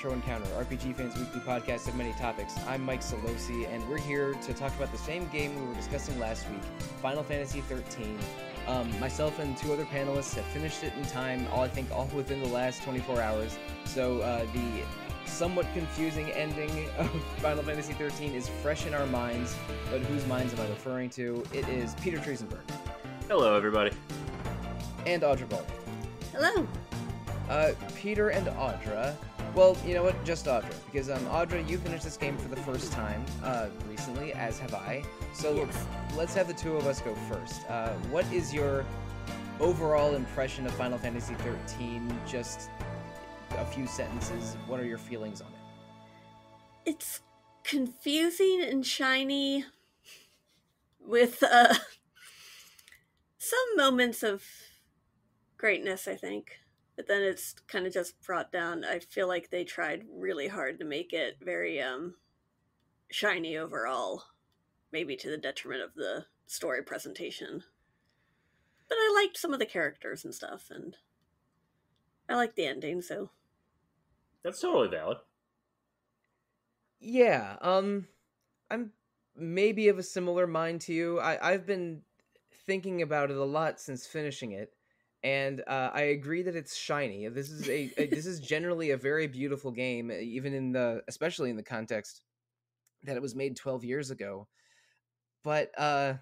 episode Retro Encounter, RPG Fans Weekly podcast of many topics. I'm Mike Sollosi, and we're here to talk about the same game we were discussing last week, Final Fantasy XIII. Um, myself and two other panelists have finished it in time, all I think all within the last 24 hours. So uh, the somewhat confusing ending of Final Fantasy XIII is fresh in our minds, but whose minds am I referring to? It is Peter Triezenberg. Hello, everybody. And Audra Ball. Hello. Uh, Peter and Audra. Well, you know what? Just Audra, because um, Audra, you finished this game for the first time uh, recently, as have I. So Yes. let's have the two of us go first. Uh, what is your overall impression of Final Fantasy XIII? Just a few sentences. What are your feelings on it? It's confusing and shiny with uh some moments of greatness, I think. But then it's kind of just brought down. I feel like they tried really hard to make it very um shiny overall, maybe to the detriment of the story presentation. But I liked some of the characters and stuff and I liked the ending, so That's totally valid. Yeah, um, I'm maybe of a similar mind to you. I I've been thinking about it a lot since finishing it, and uh, I agree that it's shiny. This is a, a this is generally a very beautiful game, even in the especially in the context that it was made 12 years ago. But uh,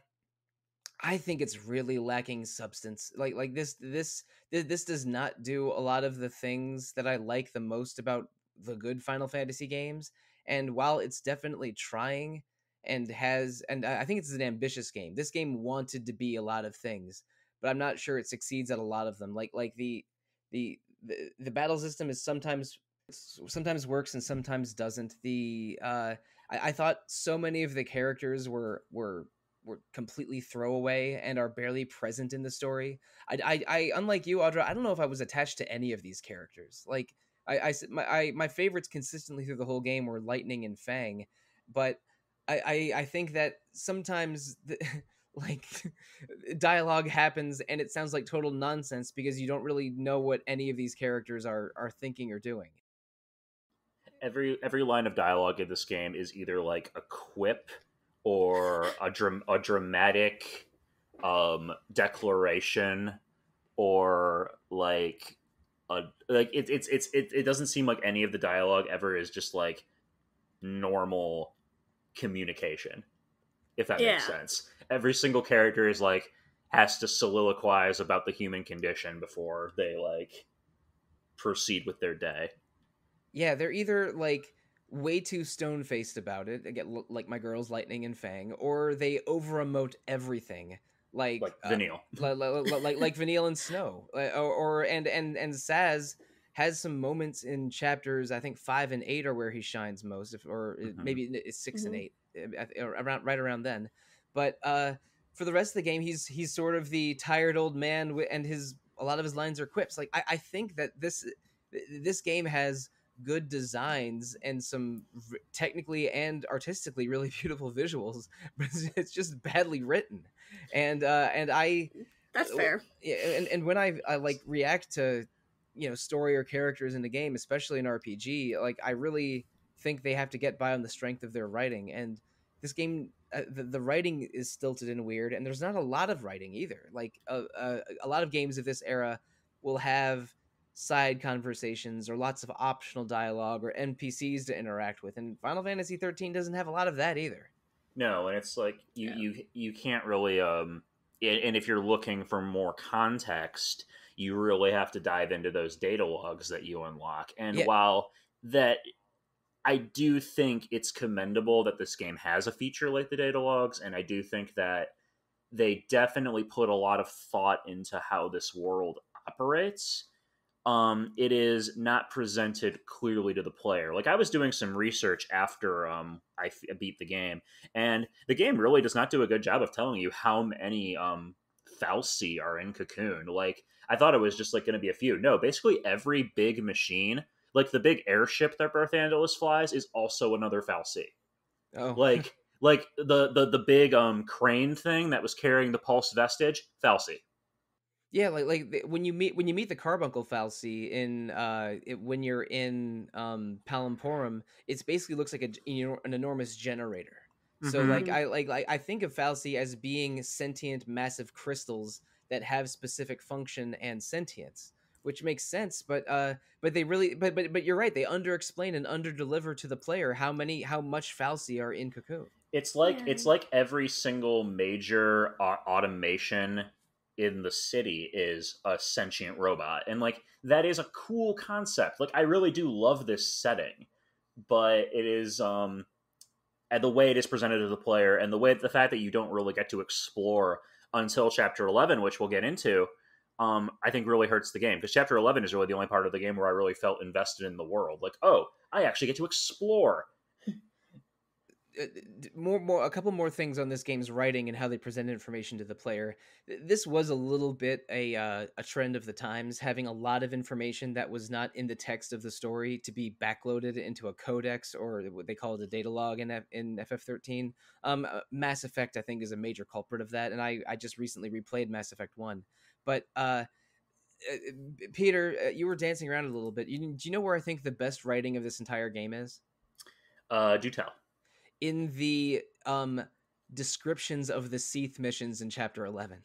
I think it's really lacking substance. Like like this this this does not do a lot of the things that I like the most about the good Final Fantasy games. And while it's definitely trying and has and I I think it's an ambitious game. This game wanted to be a lot of things, but I'm not sure it succeeds at a lot of them. Like like the the the, the battle system is sometimes sometimes works and sometimes doesn't. The uh I, I thought so many of the characters were were were completely throwaway and are barely present in the story. I, I, I unlike you, Audra, I don't know if I was attached to any of these characters. Like I my I, my favorites consistently through the whole game were Lightning and Fang, but I, I, I think that sometimes the, like dialogue happens and it sounds like total nonsense because you don't really know what any of these characters are are thinking or doing. Every every line of dialogue in this game is either like a quip or a dram- a dramatic um declaration or like a like it, it's it's it, it doesn't seem like any of the dialogue ever is just like normal communication if that makes sense every single character is like has to soliloquize about the human condition before they like proceed with their day Yeah, they're either like way too stone faced about it, again, like my girls Lightning and Fang, or they over emote everything, like like uh, Vanille. li- li- li- like like Vanille and Snow, uh, or, or and and and Sazh has some moments in chapters. I think five and eight are where he shines most, if or it- Mhm. maybe it's 6 and Mhm. eight, uh, I th- or around right around then. But uh, for the rest of the game, he's he's sort of the tired old man, and his a lot of his lines are quips. Like I, I think that this this game has good designs and some r- technically and artistically really beautiful visuals, but it's, just badly written. And uh, and I that's fair. yeah, and and when I I like react to you know story or characters in the game, especially in RPG, like I really think they have to get by on the strength of their writing. And this game, uh, the, the writing is stilted and weird, and there's not a lot of writing either. Like uh, uh, a lot of games of this era will have side conversations or lots of optional dialogue or NPCs to interact with, and Final Fantasy 13 doesn't have a lot of that either. No, and it's like you Yeah. you you can't really um and and if you're looking for more context, you really have to dive into those data logs that you unlock. And Yeah. while that I do think it's commendable that this game has a feature like the data logs, and I do think that they definitely put a lot of thought into how this world operates. Um, it is not presented clearly to the player. Like I was doing some research after um, I f- beat the game, and the game really does not do a good job of telling you how many um, fal'Cie are in Cocoon. Like I thought it was just like going to be a few. No, basically every big machine, like the big airship that Barthandelus flies, is also another fal'Cie. Oh, Like like the the the big um crane thing that was carrying the pulse vestige, fal'Cie. Yeah, like like when you meet when you meet the carbuncle fal'Cie in uh it, when you're in um Palumpolum, it basically looks like a, g- you know, an enormous generator. So Mhm. like I like like I think of fal'Cie as being sentient massive crystals that have specific function and sentience, which makes sense. But uh but they really but but but you're right. They underexplain and underdeliver to the player how many how much fal'Cie are in Cocoon. It's like Yeah. it's like every single major au- automation in the city is a sentient robot, and like that is a cool concept. Like I really do love this setting, but it is um, and the way it is presented to the player, and the way the fact that you don't really get to explore until chapter eleven, which we'll get into. Um, I think really hurts the game because chapter 11 is really the only part of the game where I really felt invested in the world. Like, oh, I actually get to explore. uh, more more a couple more things on this game's writing and how they present information to the player this was a little bit a uh, a trend of the times having a lot of information that was not in the text of the story to be backloaded into a codex or what they call it a data log in F- in FF13 um uh, Mass Effect I think is a major culprit of that and I I just recently replayed Mass Effect 1 but uh uh, Peter, uh, you were dancing around a little bit. You, do you know where I think the best writing of this entire game is? Uh, do tell. in the um descriptions of the Cie'th missions in chapter 11.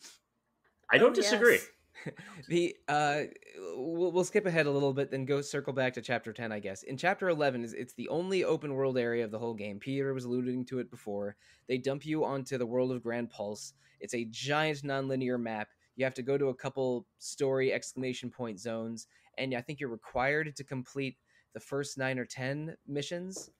I don't Oh, disagree. yes. the uh we'll, we'll skip ahead a little bit then go circle back to chapter 10 I guess. In chapter 11 is it's the only open world area of the whole game. Peter was alluding to it before. They dump you onto the world of Grand Pulse. It's a giant nonlinear map. You have to go to a couple story exclamation point zones and I think you're required to complete the first 9 or 10 missions.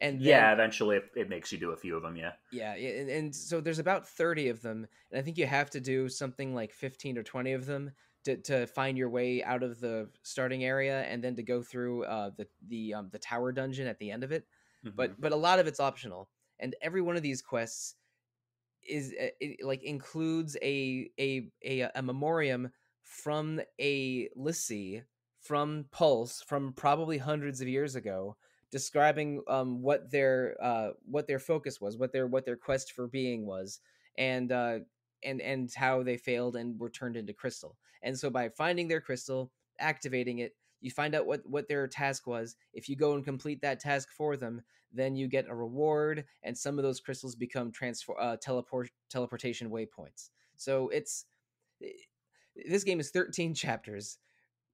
And then, yeah, eventually it, it makes you do a few of them. Yeah. yeah, and, and so there's about 30 of them, and I think you have to do something like 15 or 20 of them to, to find your way out of the starting area and then to go through uh, the the um, the tower dungeon at the end of it. Mhm. But but a lot of it's optional, and every one of these quests is uh, it, like includes a a a, a memoriam from a l'Cie from Pulse from probably hundreds of years ago describing um, what their uh, what their focus was, what their what their quest for being was, and uh, and and how they failed and were turned into crystal. And so by finding their crystal, activating it, you find out what what their task was. If you go and complete that task for them, then you get a reward, and some of those crystals become transfer uh, teleport teleportation waypoints. So it's this game is 13 chapters.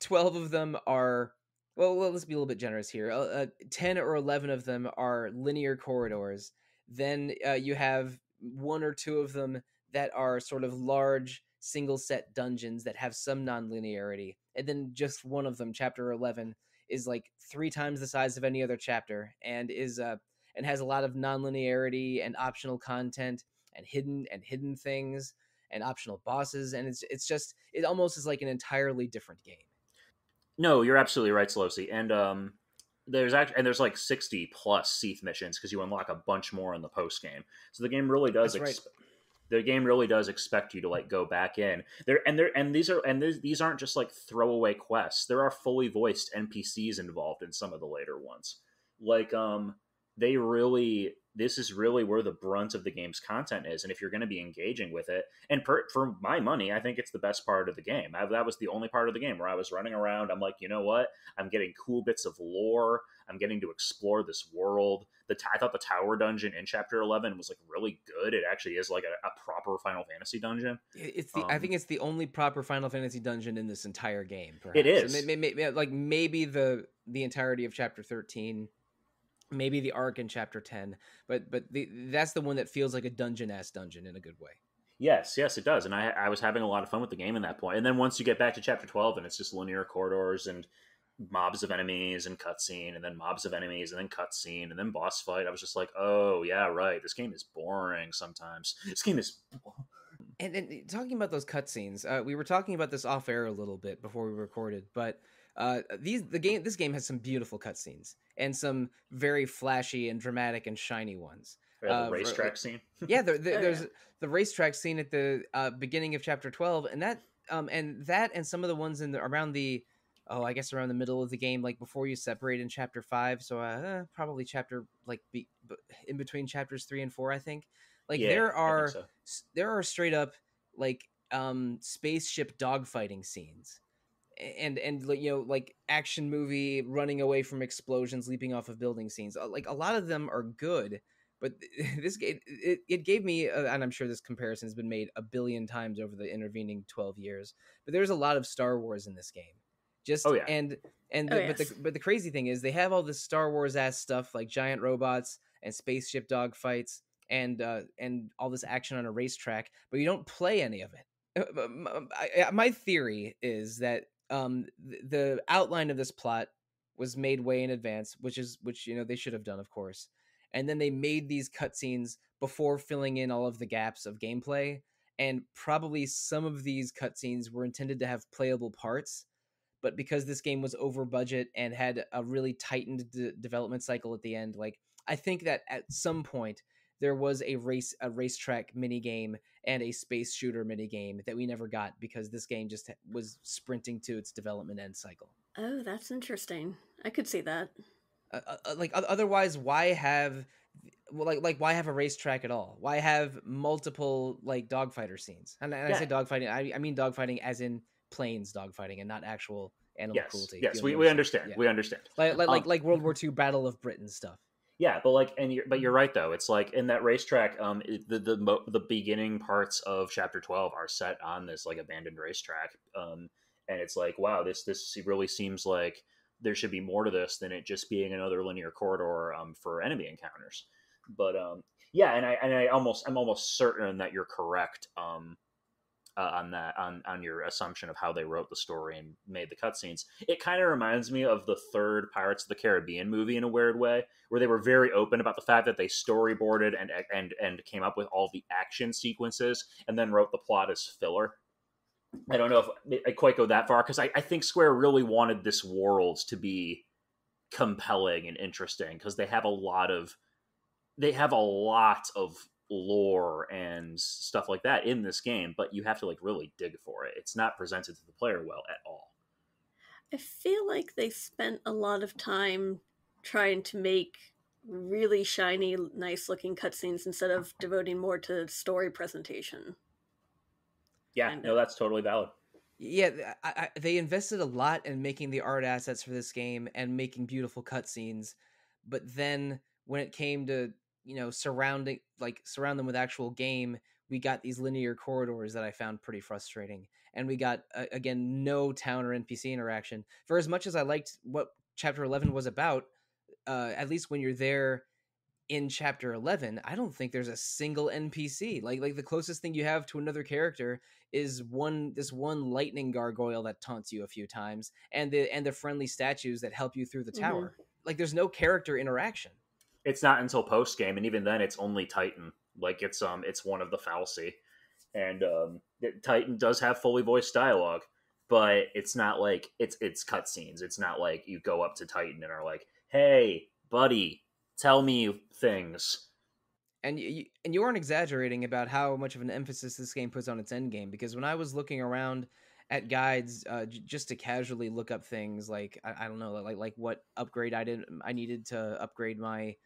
12 of them are well, let's be a little bit generous here. Uh, uh, 10 or 11 of them are linear corridors. Then uh, you have one or two of them that are sort of large single set dungeons that have some non-linearity. And then just one of them, chapter 11, is like three times the size of any other chapter and is uh and has a lot of non-linearity and optional content and hidden and hidden things and optional bosses and it's it's just it almost is like an entirely different game. No, you're absolutely right, Sollosi. And um, there's actually and there's like 60 plus Cie'th missions because you unlock a bunch more in the post game. So the game really does. That's right. The game really does expect you to like go back in there, and there and these are and these aren't just like throwaway quests. There are fully voiced NPCs involved in some of the later ones. Like um, they really this is really where the brunt of the game's content is and if you're going to be engaging with it and per, for my money i think it's the best part of the game. I, that was the only part of the game where i was running around i'm like you know what? I'm getting cool bits of lore. I'm getting to explore this world. The t- i thought the tower dungeon in chapter 11 was like really good. It actually is like a, a proper final fantasy dungeon. It's the I Um, think it's the only proper Final Fantasy dungeon in this entire game. Perhaps. It may- may- may- like maybe the the entirety of chapter thirteen, maybe the arc in chapter ten, but but the that's the one that feels like a dungeon ass dungeon in a good way. Yes, yes, it does, and I I was having a lot of fun with the game in that point. And then once you get back to chapter twelve, and it's just linear corridors and mobs of enemies and cutscene, and then mobs of enemies, and then cutscene, and then boss fight. I was just like, oh yeah, right. This game is boring sometimes. This game is. And, and talking about those cutscenes, uh, we were talking about this off air a little bit before we recorded, but uh, these the game this game has some beautiful cutscenes and some very flashy and dramatic and shiny ones. the Uh, racetrack scene. yeah, there, there- Oh, there's yeah. the racetrack scene at the uh, beginning of chapter 12 and that um and that and some of the ones in the around the oh i guess around the middle of the game like before you separate in chapter 5 so uh, eh, probably chapter like be, in between chapters 3 and 4 i think like Yeah, there are so. there are straight up like um spaceship dogfighting scenes and and like, you know like action movie running away from explosions leaping off of building scenes Uh, like a lot of them are good but this game it, it gave me uh, and i'm sure this comparison has been made a billion times over the intervening 12 years but there's a lot of star wars in this game. Just Oh, yeah. and and Oh, the, but the but the crazy thing is they have all this star wars ass stuff like giant robots and spaceship dogfights and uh and all this action on a racetrack but you don't play any of it. M- m- I- I- my theory is that um th- the outline of this plot was made way in advance which is which you know they should have done of course. And then they made these cutscenes before filling in all of the gaps of gameplay and probably some of these cutscenes were intended to have playable parts but because this game was over budget and had a really tightened de- development cycle at the end like i think that at some point there was a race a racetrack mini game and a space shooter mini game that we never got because this game just was sprinting to its development end cycle Oh, that's interesting. I could see that. uh, uh, like otherwise why have well, like like why have a racetrack at all why have multiple like dogfighter scenes and, and i say dogfighting I, I mean dogfighting as in planes dogfighting and not actual animal yes, cruelty yes, You we, we understand. Yeah. We understand. like like, like Um, like world war ii battle of britain stuff Yeah, but like, and you're, but you're right though. It's like in that racetrack, um, it, the the mo- the beginning parts of chapter twelve are set on this like abandoned racetrack, um, and it's like, wow, this this really seems like there should be more to this than it just being another linear corridor um, for enemy encounters. But um, yeah, and I and I almost I'm almost certain that you're correct um, uh, on that on on your assumption of how they wrote the story and made the cutscenes. It kind of reminds me of the third Pirates of the Caribbean movie in a weird way, where they were very open about the fact that they storyboarded and and and came up with all the action sequences and then wrote the plot as filler. I don't know if I quite go that far because I, I think Square really wanted this world to be compelling and interesting because they have a lot of they have a lot of lore and stuff like that in this game, but you have to like really dig for it. It's not presented to the player well at all. I feel like they spent a lot of time trying to make really shiny, nice looking cutscenes instead of devoting more to story presentation. Yeah, Kinda. no, that's totally valid. yeah I, I, they invested a lot in making the art assets for this game and making beautiful cutscenes but then when it came to you know surrounding like surround them with actual game we got these linear corridors that i found pretty frustrating and we got uh, again no town or npc interaction. For as much as i liked what chapter 11 was about uh, at least when you're there in chapter 11 i don't think there's a single npc like like the closest thing you have to another character is one this one lightning gargoyle that taunts you a few times and the and the friendly statues that help you through the Mhm. tower. Like there's no character interaction It's not until post game, and even then, it's only Titan. Like it's um, it's one of the fal'Cie, and um, it- Titan does have fully voiced dialogue, but it's not like it's it's cutscenes. It's not like you go up to Titan and are like, "Hey, buddy, tell me things." and you, and you aren't exaggerating about how much of an emphasis this game puts on its end game because when I was looking around at guides uh, j- just to casually look up things like I, I don't know like like what upgrade I did I needed to upgrade my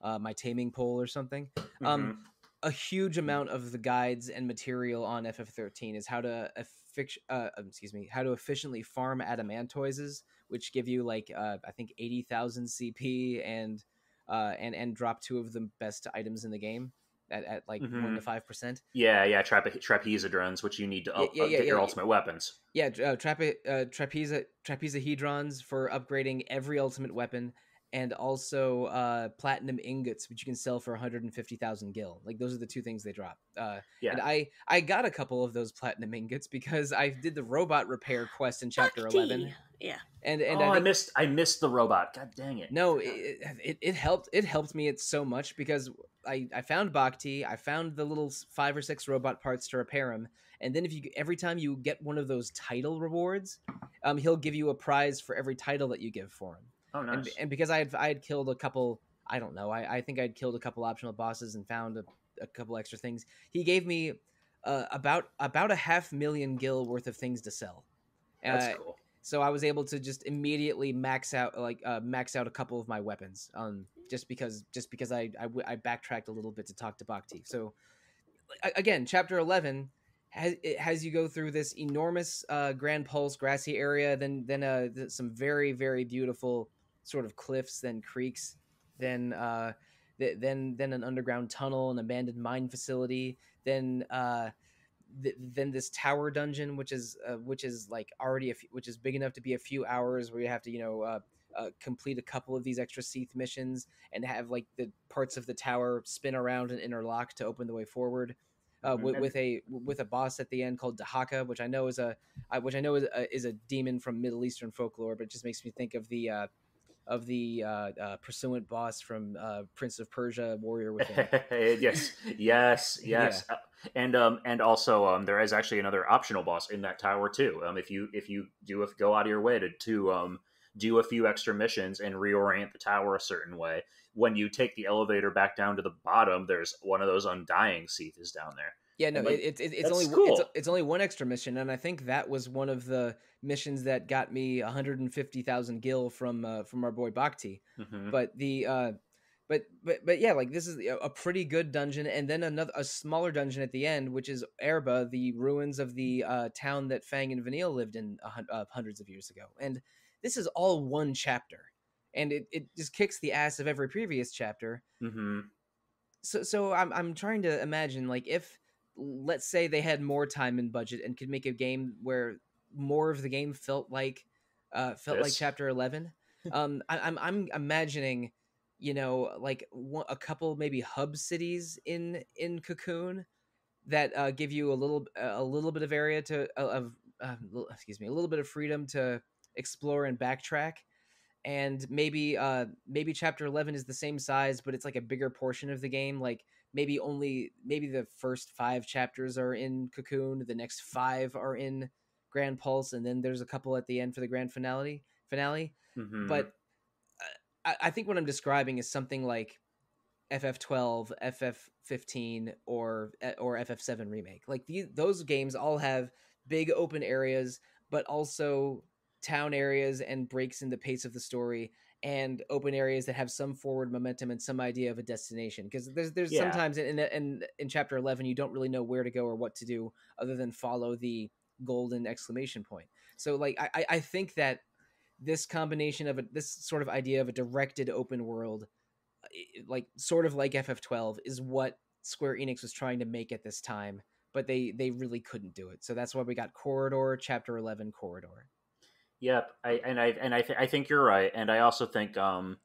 uh, my taming pole or something Um, Mhm. a huge amount of the guides and material on FF13 is how to effic- uh, um, excuse me how to efficiently farm adamantoises, which give you like uh, I think eighty thousand CP and uh, and and drop two of the best items in the game at, at like one Mhm. to five percent. yeah, yeah, trape- trapezodrons, which you need to up- yeah, uh, yeah, get your yeah. ultimate weapons. Yeah, uh, trape- uh, trapeze trapezohedrons for upgrading every ultimate weapon, and also uh, platinum ingots, which you can sell for 150,000 gil. Like those are the two things they drop. Uh, Yeah. And I I got a couple of those platinum ingots because I did the robot repair quest in chapter Bhakti! 11, Yeah. and and oh, I I, missed I missed the robot. God dang it! no, it, it it helped. It helped me it so much because I I found Bhakti, I found the little five or six robot parts to repair him, and then if you every time you get one of those title rewards, um, he'll give you a prize for every title that you give for him. Oh, nice. And, and because I had I had killed a couple, I don't know, I I think I'd killed a couple optional bosses and found a, a couple extra things. He gave me uh, about about a half million gil worth of things to sell. That's Uh, cool. so I was able to just immediately max out like uh, max out a couple of my weapons um just because just because I, I I backtracked a little bit to talk to Bhakti. So again, chapter 11 has it has you go through this enormous uh, Grand Pulse grassy area, then then uh, some very very beautiful sort of cliffs, then creeks, then uh, th- then then an underground tunnel, an abandoned mine facility, then uh, th- then this tower dungeon, which is uh, which is like already a f- which is big enough to be a few hours, where you have to you know. Uh, uh, complete a couple of these extra Cie'th missions and have like the parts of the tower spin around and interlock to open the way forward uh, Mhm. with, with a with a boss at the end called Dahaka, which I know is a which I know is a, is a demon from Middle Eastern folklore, but it just makes me think of the uh, of the uh, uh, pursuant boss from uh, Prince of Persia, Warrior Within. yes, yes, yes, Uh, and um, and also um, there is actually another optional boss in that tower too. Um, if you if you do if go out of your way to to um do a few extra missions and reorient the tower a certain way, when you take the elevator back down to the bottom, there's one of those undying Cie'th is down there. Yeah, no, like, it, it, it's only cool. it's, it's only one extra mission, and I think that was one of the missions that got me 150,000 gil from uh, from our boy Bhakti. Mhm. but the uh but but but yeah like this is a pretty good dungeon and then another a smaller dungeon at the end which is erba the ruins of the uh town that fang and vanille lived in uh, hundreds of years ago and this is all one chapter and it, it just kicks the ass of every previous chapter Mm-hmm. so so i'm i'm trying to imagine like if let's say they had more time and budget and could make a game where more of the game felt like uh felt like chapter 11 um I, i'm i'm imagining you know like one, a couple maybe hub cities in in cocoon that uh give you a little a little bit of area to uh, of uh, excuse me a little bit of freedom to explore and backtrack. And maybe uh maybe chapter 11 is the same size but it's like a bigger portion of the game. Like maybe only maybe the first five chapters are in cocoon the next five are in grand pulse and then there's a couple at the end for the grand finale finale Mhm. but uh, I, I think what i'm describing is something like ff12 ff15 or or ff7 remake like these those games all have big open areas but also town areas and breaks in the pace of the story and open areas that have some forward momentum and some idea of a destination because there's there's Yeah. sometimes in, in in chapter 11 you don't really know where to go or what to do other than follow the golden exclamation point. So like i I- think that this combination of a, this sort of idea of a directed open world like sort of like ff12 is what square enix was trying to make at this time but they they really couldn't do it. So that's why we got corridor chapter 11 corridor. Yep, I, and I and I, th- I think you're right, and I also think um,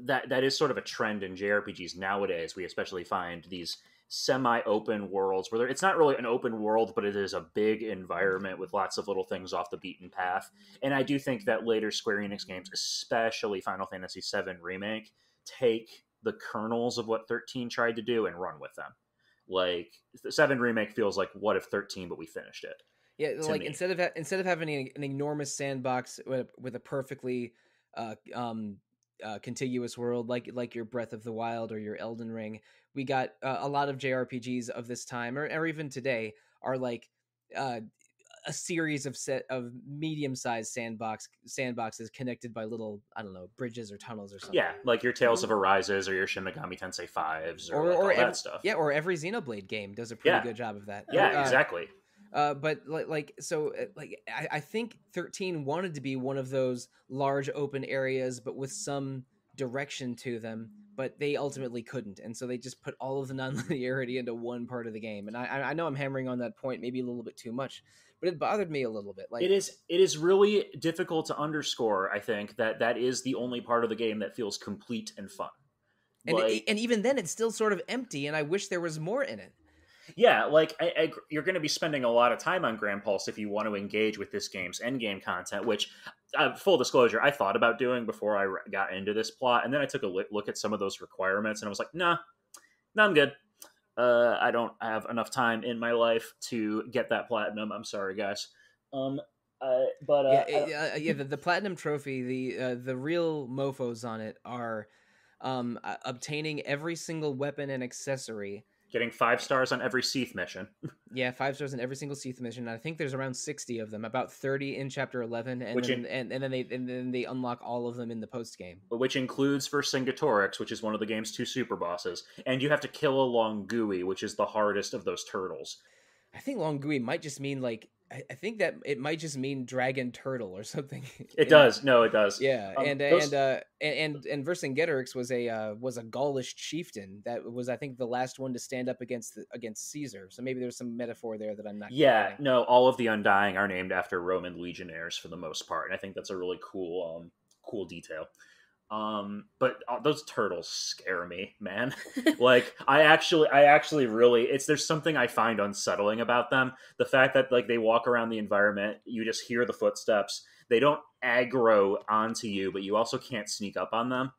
that that is sort of a trend in JRPGs nowadays. We especially find these semi-open worlds where it's not really an open world, but it is a big environment with lots of little things off the beaten path. And I do think that later Square Enix games, especially Final Fantasy VII Remake, take the kernels of what 13 tried to do and run with them. Like the Seven Remake feels like what if 13, but we finished it. Yeah, like me. instead of ha- instead of having an, an enormous sandbox with, with a perfectly uh, um, uh, contiguous world like like your Breath of the Wild or your Elden Ring, we got uh, a lot of JRPGs of this time or, or even today are like uh, a series of set of medium sized sandbox sandboxes connected by little I don't know bridges or tunnels or something. Yeah, like your Tales of Arises or your Shin Megami Tensei Fives or, Or, like or all ev- that stuff. yeah, or every Xenoblade game does a pretty Yeah. good job of that. yeah, Uh, exactly. Uh, but like, like so uh, like I, I think 13 wanted to be one of those large open areas but with some direction to them but they ultimately couldn't and so they just put all of the nonlinearity into one part of the game and i i I know i'm hammering on that point maybe a little bit too much but it bothered me a little bit like it is it is really difficult to underscore. I think that that is the only part of the game that feels complete and fun. and, Like- and even then it's still sort of empty and i wish there was more in it Yeah, like I, I, you're going to be spending a lot of time on Grand Pulse if you want to engage with this game's endgame content. Which, uh, full disclosure, I thought about doing before I r- got into this plot, and then I took a look at some of those requirements, and I was like, nah, nah, I'm good. Uh, I don't have enough time in my life to get that platinum. I'm sorry, guys. Um, uh, but uh, yeah, uh, yeah. The, the platinum trophy, the uh, the real mofo's on it are um, uh, obtaining every single weapon and accessory. Getting five stars on every Cie'th mission. Yeah, five stars in every single Cie'th mission. I think there's around sixty of them, about thirty in Chapter Eleven, and Which then, in- and, and then they and then they unlock all of them in the post game. which includes Vercingetorix, which is one of the game's two super bosses, and you have to kill a Long Gui, which is the hardest of those turtles. I think Long Gui might just mean like I, I think that it might just mean dragon turtle or something. It does. No, it does. Yeah, Um, and those- and uh and and, and Vercingetorix was a uh, was a Gaulish chieftain that was I think the last one to stand up against the, against Caesar. So maybe there's some metaphor there that I'm not. Yeah, getting. no, all of the Undying are named after Roman legionnaires for the most part, and I think that's a really cool, um, cool detail. Um, but uh, those turtles scare me, man. like, I actually, I actually really, it's there's something I find unsettling about them. The fact that like they walk around the environment, you just hear the footsteps. They don't aggro onto you, but you also can't sneak up on them.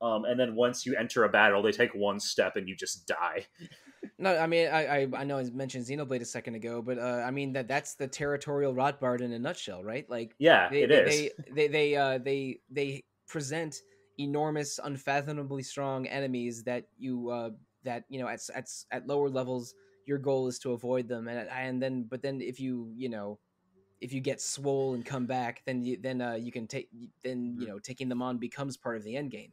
Um, and then once you enter a battle, they take one step and you just die. No, I mean I I, I know I mentioned Xenoblade a second ago, but uh, I mean that that's the territorial Rotbart in a nutshell, right? Like Yeah, they it they, is. they they they uh they they present enormous, unfathomably strong enemies that you uh that you know at at at lower levels your goal is to avoid them, and and then but then if you you know if you get swole and come back, then you then uh you can take then you Mhm. know taking them on becomes part of the end game,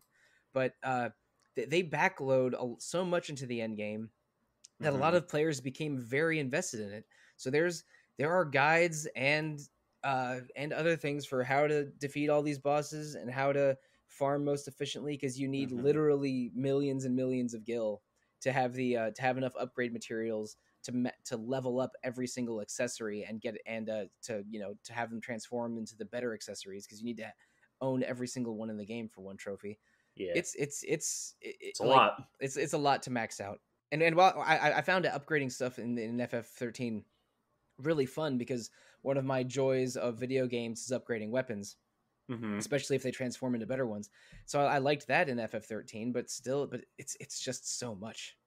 but uh they, they backload a- so much into the end game that a lot Mhm. of players became very invested in it. So there's there are guides and uh and other things for how to defeat all these bosses and how to farm most efficiently because you need Mhm. literally millions and millions of gil to have the uh, to have enough upgrade materials to me- to level up every single accessory and get and uh, to you know to have them transform into the better accessories because you need to own every single one in the game for one trophy. yeah, It's it's it's it- it's a like, lot. it's it's a lot to max out. And and while I I- I found upgrading stuff in in FF13 really fun because one of my joys of video games is upgrading weapons, hmm especially if they transform into better ones. So I, I liked that in FF13, but still, but it's it's just so much.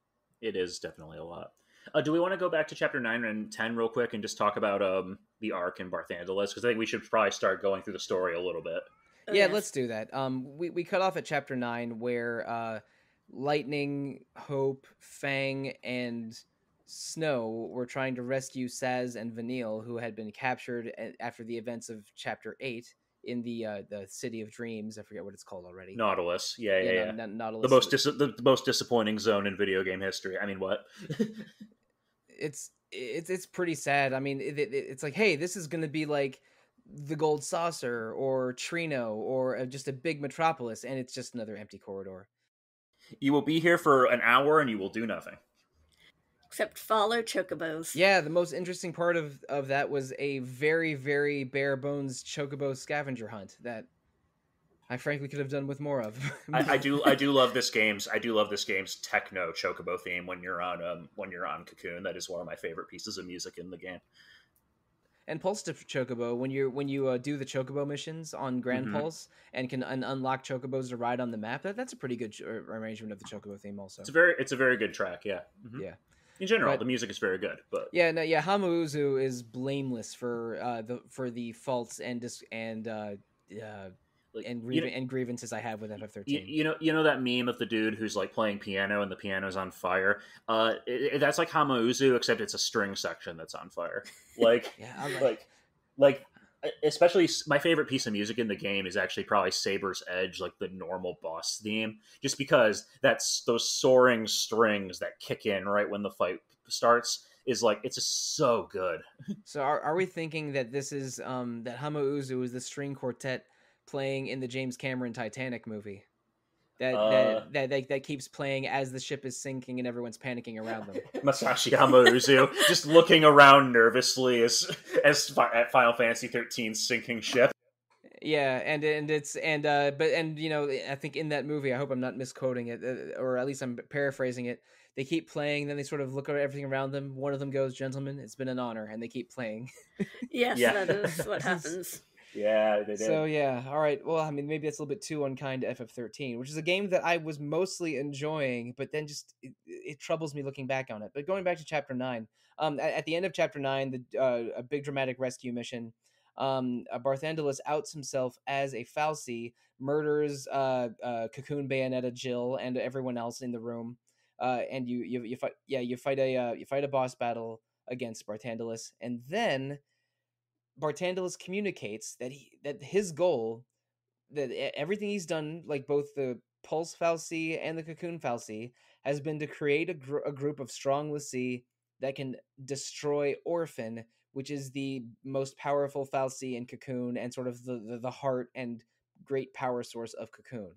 It is definitely a lot. Uh, do we want to go back to chapter nine and ten real quick and just talk about um the arc in Barthandelus? Because I think we should probably start going through the story a little bit. Oh, yeah, yes. let's do that. Um, we we cut off at chapter nine where uh, Lightning, Hope, Fang, and Snow were trying to rescue Sazh and Vanille, who had been captured after the events of chapter eight in the uh, the City of Dreams. I forget what it's called already. Nautilus, yeah, yeah, yeah. Na- Na- Nautilus. the most dis- the, the most disappointing zone in video game history. I mean, what? it's it's it's pretty sad. I mean, it, it, it's like, hey, this is gonna be like the Gold Saucer or Treno or uh, just a big metropolis, and it's just another empty corridor. you will be here for an hour and you will do nothing. Except follow chocobos. Yeah, the most interesting part of of that was a very very bare bones chocobo scavenger hunt that I frankly could have done with more of. I, I do I do love this game's I do love this game's techno chocobo theme when you're on um when you're on Cocoon. That is one of my favorite pieces of music in the game. and Pulse to Chocobo when you when you uh, do the Chocobo missions on Grand Mhm. Pulse and can un- unlock Chocobos to ride on the map. That, that's a pretty good ch- arrangement of the Chocobo theme, also. It's a very it's a very good track. Yeah. Mhm. Yeah. In general, But- the music is very good, but Yeah, no, yeah. Hamauzu is blameless for uh, the for the faults and dis- and uh, uh, like, and you know- and grievances I have with FF13. You, you know, you know that meme of the dude who's like playing piano and the piano's on fire. Uh, it, it- that's like Hamauzu, except it's a string section that's on fire. Like, yeah, like, like, like, especially my favorite piece of music in the game is actually probably Saber's Edge, like the normal boss theme, just because that's those soaring strings that kick in right when the fight starts. Is like it's just so good. so are, are we thinking that this is um that Hamauzu is the string quartet playing in the James Cameron Titanic movie? That, Uh. that, that that that keeps playing as the ship is sinking and everyone's panicking around them. Masashi Hamauzu just looking around nervously as as at Final Fantasy 13's sinking ship. Yeah, and and it's and uh but and you know I think in that movie I hope I'm not misquoting it uh, or at least I'm paraphrasing it. They keep playing, then they sort of look at everything around them. One of them goes, "Gentlemen, it's been an honor," and they keep playing. Yes, Yeah. that is what happens. Yeah, they did. So yeah, all right. Well, I mean, maybe that's a little bit too unkind to FF13, which is a game that I was mostly enjoying, but then just it, it troubles me looking back on it. But going back to chapter nine, um, at, at the end of chapter nine, the uh, a big dramatic rescue mission. Um, uh, Barthandelus outs himself as a fal'Cie, murders uh, uh, Cocoon Bayonetta, Jihl, and everyone else in the room. Uh, and you, you you fight yeah you fight a uh, you fight a boss battle against Barthandelus, and then Barthandelus communicates that he that his goal that everything he's done, like both the Pulse fal'Cie and the Cocoon fal'Cie, has been to create a, gr- a group of strong l'Cie that can destroy Orphan, which is the most powerful fal'Cie in Cocoon and sort of the, the, the heart and great power source of Cocoon,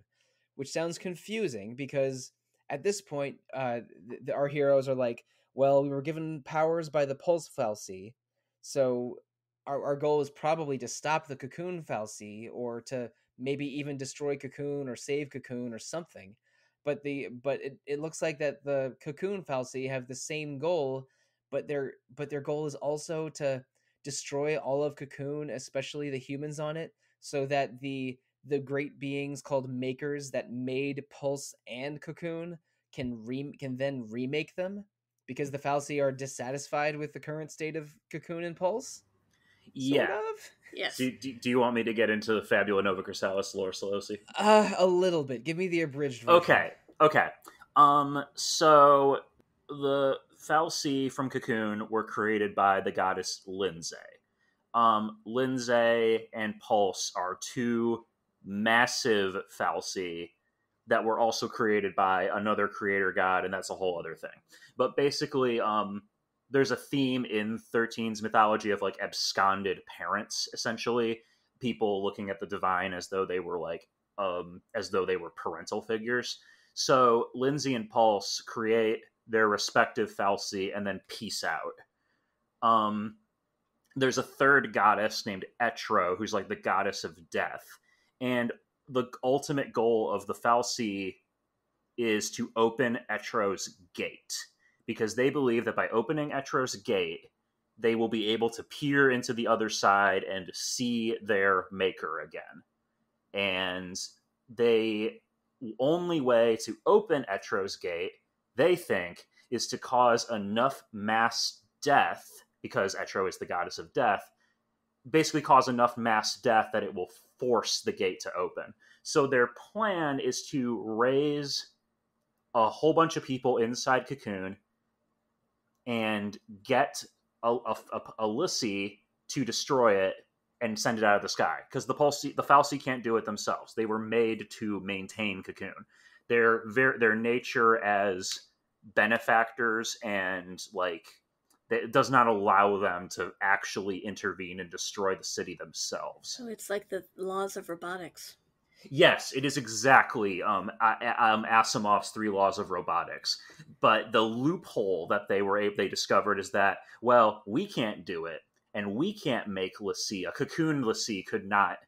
which sounds confusing because at this point, uh, th- our heroes are like, well, we were given powers by the Pulse fal'Cie, so our, our goal is probably to stop the Cocoon fal'Cie or to maybe even destroy Cocoon or save Cocoon or something. But the but it, it looks like that the Cocoon fal'Cie have the same goal, but their but their goal is also to destroy all of Cocoon, especially the humans on it, so that the the great beings called makers that made Pulse and Cocoon can re- can then remake them because the fal'Cie are dissatisfied with the current state of Cocoon and Pulse. Yeah. Sort of. Yes. Do, do, do you want me to get into the Fabula Nova Chrysalis lore, Sollosi? Uh, a little bit. Give me the abridged version. Okay. Okay. Um. So the fal'Cie from Cocoon were created by the goddess Lindzei. Um, Lindzei and Pulse are two massive fal'Cie that were also created by another creator god, and that's a whole other thing. But basically, um, there's a theme in 13's mythology of like absconded parents, essentially people looking at the divine as though they were like um, as though they were parental figures. So Lindzei and Pulse create their respective fal'Cie and then peace out. Um, there's a third goddess named Etro, who's like the goddess of death, and the ultimate goal of the fal'Cie is to open Etro's gate because they believe that by opening Etro's gate, they will be able to peer into the other side and see their maker again. And they only way to open Etro's gate, they think, is to cause enough mass death, because Etro is the goddess of death, basically cause enough mass death that it will force the gate to open. So their plan is to raise a whole bunch of people inside Cocoon and get a, a, a, a to destroy it and send it out of the sky because the pulse the fal'Cie can't do it themselves. They were made to maintain Cocoon. Their their their nature as benefactors and like it does not allow them to actually intervene and destroy the city themselves. So it's like the laws of robotics. Yes, it is exactly um, um, Asimov's three laws of robotics. But the loophole that they were able, they discovered is that well, we can't do it, and we can't make l'Cie. A cocoon l'Cie could not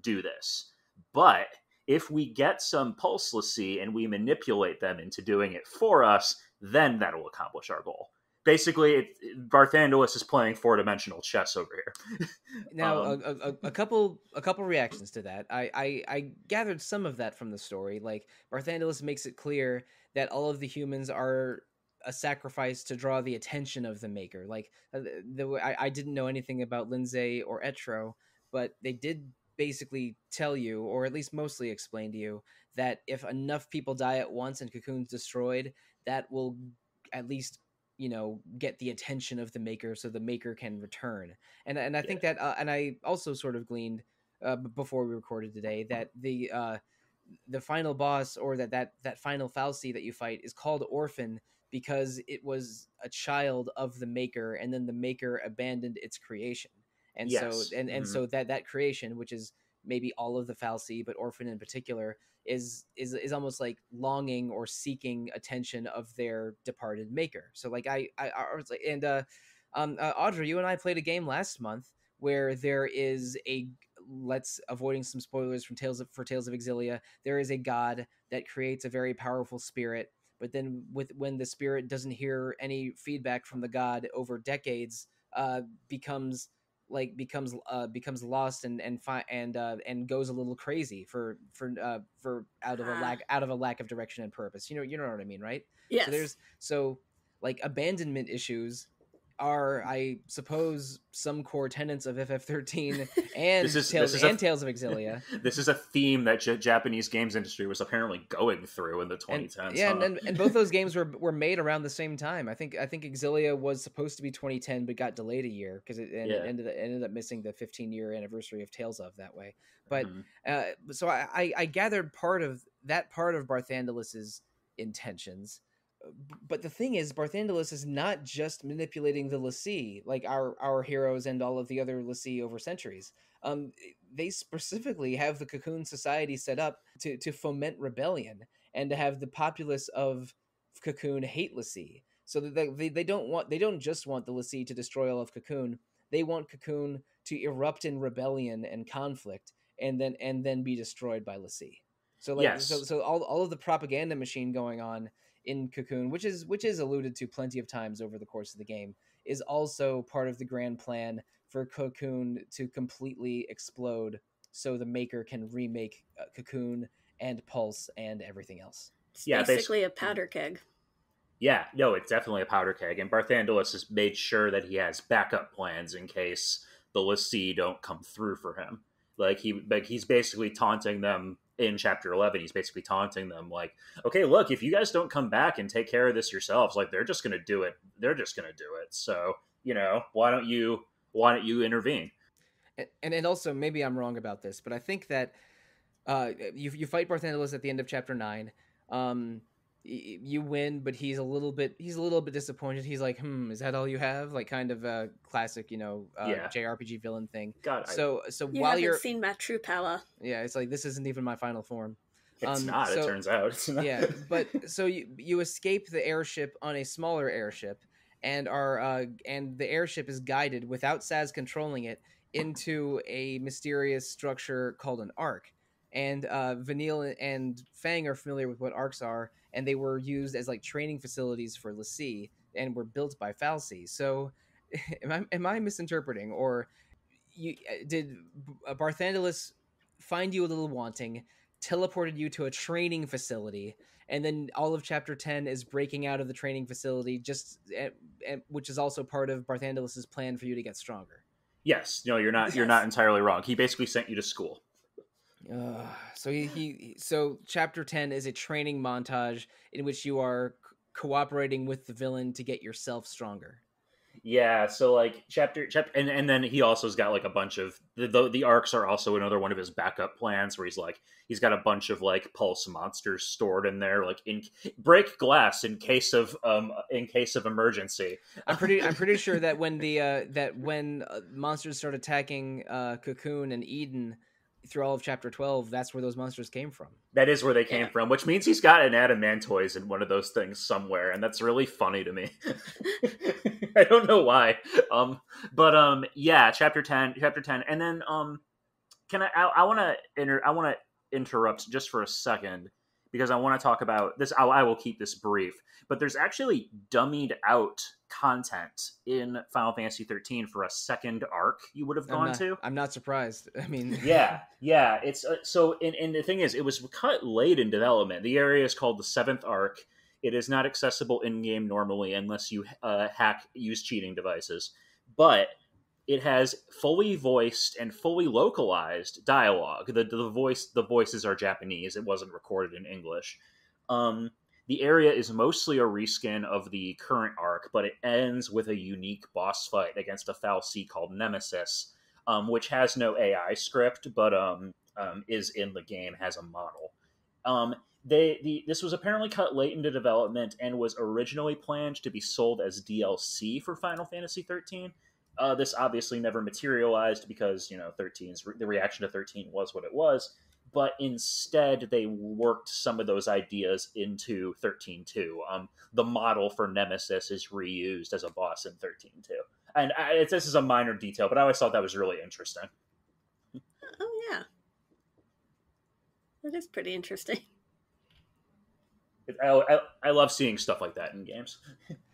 do this. But if we get some pulse l'Cie and we manipulate them into doing it for us, then that will accomplish our goal basically it, Barthandelus is playing four dimensional chess over here. now, um, a, a, a, couple a couple reactions to that. I, I I gathered some of that from the story. Like Barthandelus makes it clear that all of the humans are a sacrifice to draw the attention of the maker. Like uh, the, the I, I didn't know anything about Lindzei or Etro, but they did basically tell you, or at least mostly explain to you, that if enough people die at once and Cocoon's destroyed, that will at least you know get the attention of the maker so the maker can return and and i yeah. think that uh, and i also sort of gleaned uh, before we recorded today that the uh the final boss or that that that final fal'Cie that you fight is called orphan because it was a child of the maker and then the maker abandoned its creation and yes. so and and mm-hmm. so that that creation which is maybe all of the fal'Cie but orphan in particular is is is almost like longing or seeking attention of their departed maker. So like I I, I was like and uh um uh, Audrey, you and I played a game last month where there is a let's avoiding some spoilers from Tales of for Tales of Xillia, there is a god that creates a very powerful spirit, but then with when the spirit doesn't hear any feedback from the god over decades, uh becomes like becomes uh becomes lost and and fi- and uh and goes a little crazy for for uh for out of a lack ah. out of a lack of direction and purpose. You know you know what i mean right? Yeah so there's so like abandonment issues are, I suppose, some core tenets of FF13 and is, Tales and a, Tales of Xillia. This is a theme that J- Japanese games industry was apparently going through in the 2010s. And, yeah, huh? and, and, both those games were were made around the same time. I think I think Xillia was supposed to be 2010, but got delayed a year because it, yeah. it, ended it ended up missing the 15 year anniversary of Tales of that way. But mm-hmm. uh, so I, I, I gathered part of that part of Barthandelus's intentions but the thing is, Barthandelus is not just manipulating the l'Cie like our our heroes and all of the other l'Cie over centuries. Um, they specifically have the Cocoon Society set up to to foment rebellion and to have the populace of Cocoon hate l'Cie. So that they, they, they don't want they don't just want the l'Cie to destroy all of Cocoon. They want Cocoon to erupt in rebellion and conflict and then and then be destroyed by l'Cie. So like Yes. so so all, all of the propaganda machine going on in Cocoon, which is which is alluded to plenty of times over the course of the game, is also part of the grand plan for Cocoon to completely explode, so the maker can remake uh, Cocoon and Pulse and everything else. It's Yeah, basi- basically a powder keg. Yeah, no, it's definitely a powder keg, and Barthandelus has made sure that he has backup plans in case the l'Cie don't come through for him. Like he, like he's basically taunting them in chapter eleven. He's basically taunting them, like, "Okay, look, if you guys don't come back and take care of this yourselves, like they're just gonna do it. They're just gonna do it. So you know, why don't you, why don't you intervene?" and and, also maybe I'm wrong about this, but I think that uh, you you fight Barthandelus at the end of chapter nine. Um, y- you win, but he's a little bit he's a little bit disappointed. He's like, "Hmm, is that all you have?" Like kind of a classic, you know, uh, Yeah. JRPG villain thing. God, I- So so You while haven't you're seen my true power. yeah, it's like this isn't even my final form. it's um, not. it turns out. Yeah, but so you you escape the airship on a smaller airship, and are uh, and the airship is guided without Sazh controlling it into a mysterious structure called an arc. And uh, Vanille and Fang are familiar with what arcs are, and they were used as like training facilities for l'Cie and were built by fal'Cie. So, am I am I misinterpreting, or you did uh, Barthandelus find you a little wanting? teleported you to a training facility and then all of chapter 10 is breaking out of the training facility just eh, eh, which is also part of barthandelus's plan for you to get stronger Yes, no, you're not. You're not entirely wrong. He basically sent you to school. Uh, so he, he so chapter 10 is a training montage in which you are c- cooperating with the villain to get yourself stronger Yeah, so like chapter chapter and, and then he also's got like a bunch of the, the the arcs are also another one of his backup plans where he's like he's got a bunch of like pulse monsters stored in there like in break glass in case of um in case of emergency. i'm pretty i'm pretty sure that when the uh that when uh, monsters start attacking uh cocoon and eden through all of chapter 12 that's where those monsters came from That is where they came Yeah. from, which means he's got an adamantoise in one of those things somewhere, and that's really funny to me. I don't know why. Um, but um, yeah, chapter ten, chapter ten, and then um, can I? I, I want to inter, I want to interrupt just for a second because I want to talk about this. I, I will keep this brief, but there's actually dummied out content in Final Fantasy 13 for a second arc you would have I'm gone not, to. I'm not surprised. I mean, yeah yeah it's uh, so and, and the thing is it was cut late in development. The area is called the seventh arc. It is not accessible in game normally unless you uh, hack use cheating devices but it has fully voiced and fully localized dialogue. The, the voice the voices are japanese. It wasn't recorded in english. Um, the area is mostly a reskin of the current arc but it ends with a unique boss fight against a fal'Cie called nemesis um, which has no AI script, but um, um, is in the game, has a model. Um, they the this was apparently cut late into development and was originally planned to be sold as DLC for Final Fantasy 13. Uh, this obviously never materialized because you know 13's re- the reaction to 13 was what it was. But instead, they worked some of those ideas into 13 too. Um, the model for Nemesis is reused as a boss in 13 too and I, it's, this is a minor detail, but I always thought that was really interesting. Oh yeah, that is pretty interesting. I, I, I love seeing stuff like that in games.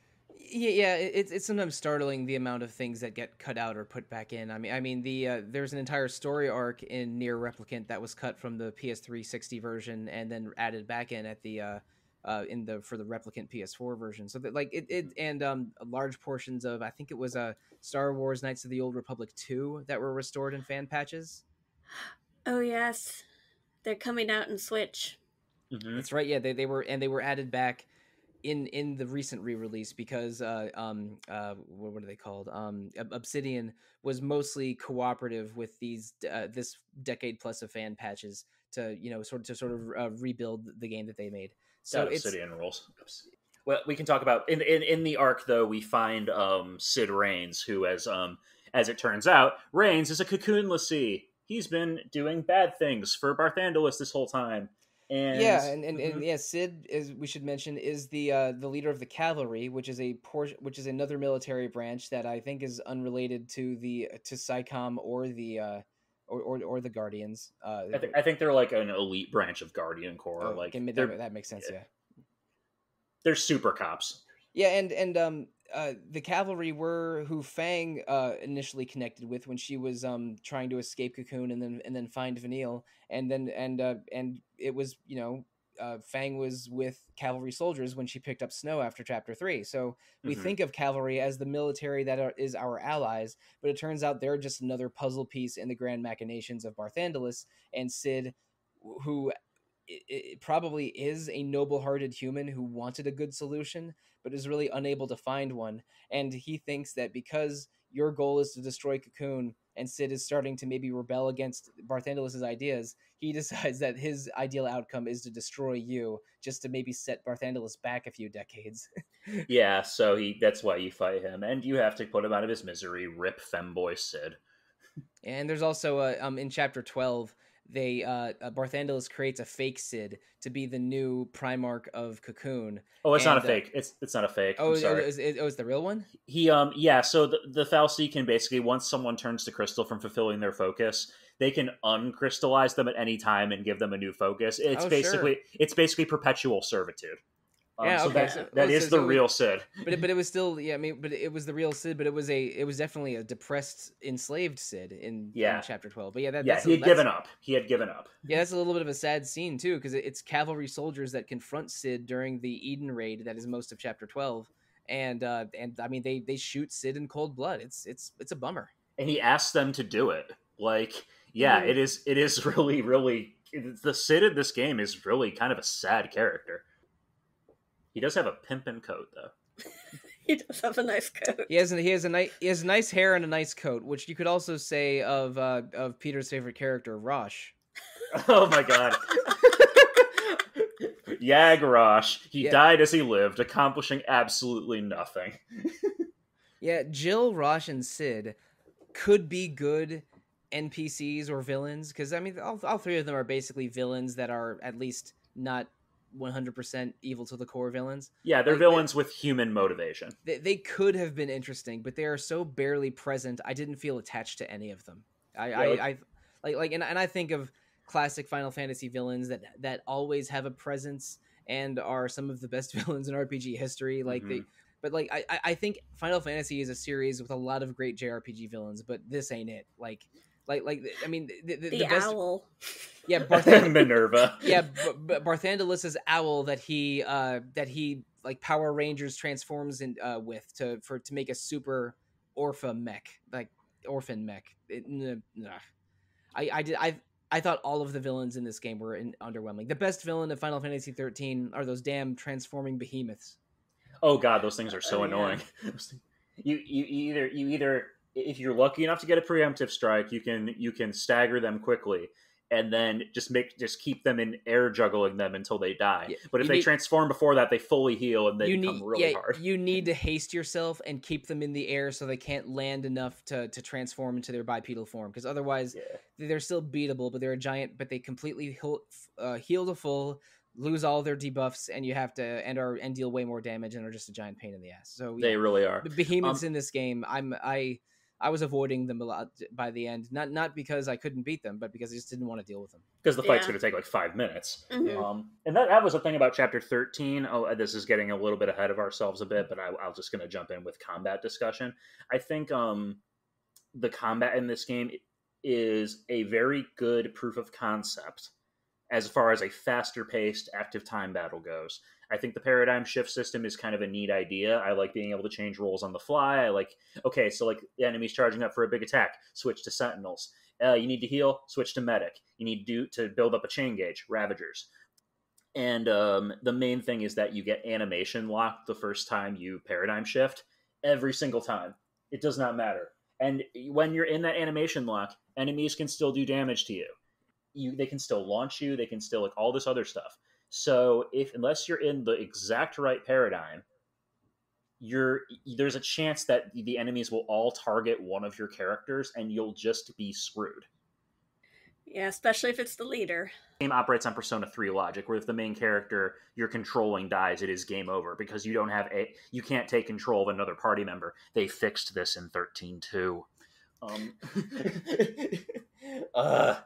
yeah, yeah. It's it's sometimes startling the amount of things that get cut out or put back in. I mean, I mean the uh, there's an entire story arc in NieR Replicant that was cut from the PS360 version and then added back in at the uh, uh, in the for the Replicant PS4 version. So that like it, it and um large portions of I think it was a uh, Star Wars Knights of the Old Republic 2 that were restored in fan patches. Oh yes, they're coming out in Switch. Mm-hmm. That's right. Yeah, they, they were and they were added back in in the recent re-release because uh um uh what, what are they called um Obsidian was mostly cooperative with these uh, this decade plus of fan patches to you know sort of to sort of uh, rebuild the game that they made. So Obsidian rules. well, we can talk about in in in the arc though. We find um Cid Raines, who as um as it turns out, Raines is a cocoon l'Cie. He's been doing bad things for Barthandelus this whole time. And yeah, and, and, Mhm. and yeah, Cid is we should mention is the uh, the leader of the cavalry, which is a por- which is another military branch that I think is unrelated to the to PSICOM or the uh, or, or or the Guardians. Uh, I, th- I think they're like an elite branch of Guardian Corps. oh, like that, that makes sense. yeah. Yeah. they're super cops. Yeah, and and um uh the cavalry were who Fang uh initially connected with when she was um trying to escape Cocoon and then and then find Vanille and then and uh and it was you know uh Fang was with cavalry soldiers when she picked up Snow after chapter 3. So we Mhm. think of cavalry as the military that are, is our allies, but it turns out they're just another puzzle piece in the grand machinations of Barthandelus and Cid who i- i- probably is a noble-hearted human who wanted a good solution but is really unable to find one and he thinks that because your goal is to destroy cocoon and cid is starting to maybe rebel against barthandelus's ideas he decides that his ideal outcome is to destroy you just to maybe set barthandelus back a few decades Yeah, so he that's why you fight him, and you have to put him out of his misery. Rip femboy Cid. and there's also a, um in chapter 12 they uh, uh barthandelus creates a fake cid to be the new primarch of cocoon Oh, it's not a And, uh, fake. It's it's not a fake. oh, I'm sorry. is, is, oh, is the real one he um yeah so the, the fal'Cie can basically once someone turns to crystal from fulfilling their focus they can uncrystallize them at any time and give them a new focus it's Oh, basically it's basically perpetual servitude Um, Yeah, so okay, that, so- that oh, is so- the real cid. But it, but it was still yeah I mean but it was the real Cid but it was a it was definitely a depressed enslaved Cid in, Yeah. in chapter 12 but yeah that, yeah that's he a, had that's- given up. He had given up. Yeah that's a little bit of a sad scene too because it's cavalry soldiers that confront Cid during the Eden raid that is most of chapter 12 and uh and I mean they they shoot Cid in cold blood. It's it's it's a bummer. And he asked them to do it. Like yeah Mhm. it is it is really really the cid in this game is really kind of a sad character he does have a pimpin' coat though He does have a nice coat. he has he has a nice he has nice hair and a nice coat which you could also say of uh of Peter's favorite character Rosch Oh my god. Yaag Rosch. He Yeah. died as he lived, accomplishing absolutely nothing. Yeah, Jihl, Rosch, and Cid could be good NPCs or villains because I mean, all, all three of them are basically villains that are at least not 100% evil to the core villains. Yeah, they're Like, villains with human motivation. They, they could have been interesting, but they are so barely present. I didn't feel attached to any of them. I, Yeah, I, like- I like, like, and, and I think of classic Final Fantasy villains that that always have a presence and are some of the best villains in RPG history. Like they, mm-hmm. but like I, I- I think Final Fantasy is a series with a lot of great JRPG villains, but this ain't it. Like, like, like I mean, the, the, The, the best, owl. yeah, Barth- Minerva. yeah, B- B- Barthandelus's owl that he uh that he like Power Rangers transforms in uh with to for to make a super Orpha mech like orphan mech. It, n- nah. I I did I I thought all of the villains in this game were in, underwhelming. The best villain of Final Fantasy 13 are those damn transforming behemoths. Oh god, those things are so yeah. annoying. Those things- you, you you either you either if you're lucky enough to get a preemptive strike, you can you can stagger them quickly and then just make just keep them in air juggling them until they die. Yeah, but if you they need- transform before that, they fully heal and they you become need really yeah, hard. you need to haste yourself and keep them in the air so they can't land enough to to transform into their bipedal form because otherwise Yeah. they're still beatable, but they're a giant. But they completely heal, uh, heal to full, lose all their debuffs, and you have to and are and deal way more damage and are just a giant pain in the ass. So They really are. the behemoths Um, in this game, I'm I I was avoiding them a lot by the end. Not not because I couldn't beat them, but because I just didn't want to deal with them. Because the fight's Yeah. going to take like five minutes. Mhm. Um, and that, that was the thing about chapter 13. Oh, this is getting a little bit ahead of ourselves a bit, but I, I'm just going to jump in with combat discussion. I think um, the combat in this game is a very good proof of concept as far as a faster paced active time battle goes. I think the paradigm shift system is kind of a neat idea. I like being able to change roles on the fly. I like, okay, so like the enemy's charging up for a big attack, switch to sentinels. Uh, you need to heal, switch to medic. You need to do to build up a chain gauge, ravagers. And um, the main thing is that you get animation locked the first time you paradigm shift. Every single time, it does not matter. And when you're in that animation lock, enemies can still do damage to you. You they can still launch you. They can still like all this other stuff. So if unless you're in the exact right paradigm, you're there's a chance that the enemies will all target one of your characters and you'll just be screwed. Yeah, especially if it's the leader. game operates on Persona 3 logic, where if the main character you're controlling dies, it is game over because you don't have a you can't take control of another party member. They fixed this in 13.2. Um, uh,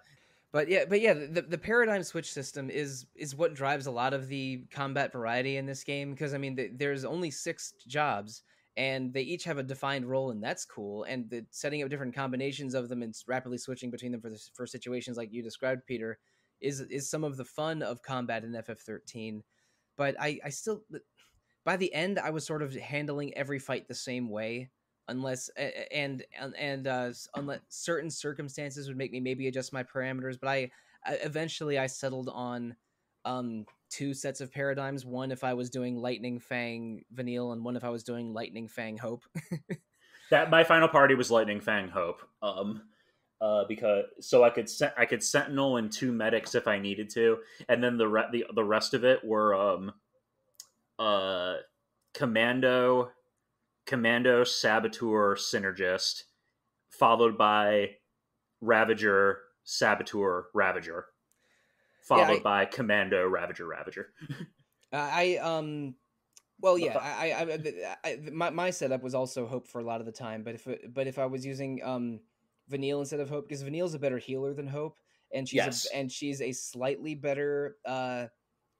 But yeah, but yeah, the, the paradigm switch system is is what drives a lot of the combat variety in this game because I mean th there's only six jobs and they each have a defined role and that's cool and the setting up different combinations of them and rapidly switching between them for the, for situations like you described Peter is is some of the fun of combat in FF13 but I I still by the end I was sort of handling every fight the same way unless and and uh unless certain circumstances would make me maybe adjust my parameters but i eventually i settled on um two sets of paradigms one if i was doing lightning fang vanille and one if i was doing lightning fang hope that my final party was Lightning Fang Hope. Um, uh, because so I could sen- I could Sentinel and two medics if I needed to, and then the re- the the rest of it were um, uh, Commando, Commando, Saboteur, Synergist, followed by Ravager, Saboteur, Ravager, followed I- by Commando, Ravager, Ravager. Uh, i um well yeah I, I, I, I my, my setup was also hope for a lot of the time but if it, but if i was using um vanille instead of hope because vanille's a better healer than hope and she's Yes. a, and she's a slightly better uh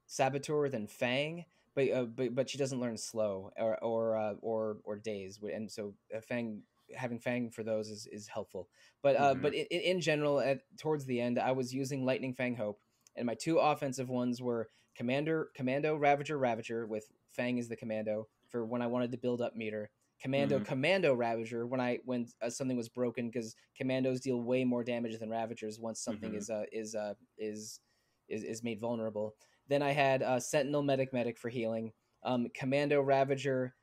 saboteur than fang but uh, but but she doesn't learn slow or or uh, or or Daze and so uh, fang having fang for those is, is helpful but uh Mhm. but in, in general at towards the end i was using lightning fang hope and my two offensive ones were commander commando ravager ravager with fang as the commando for when i wanted to build up meter commando Mhm. commando ravager when i when uh, something was broken because commandos deal way more damage than ravagers once something Mhm. is uh is uh is is is made vulnerable then i had uh sentinel medic medic for healing um commando ravager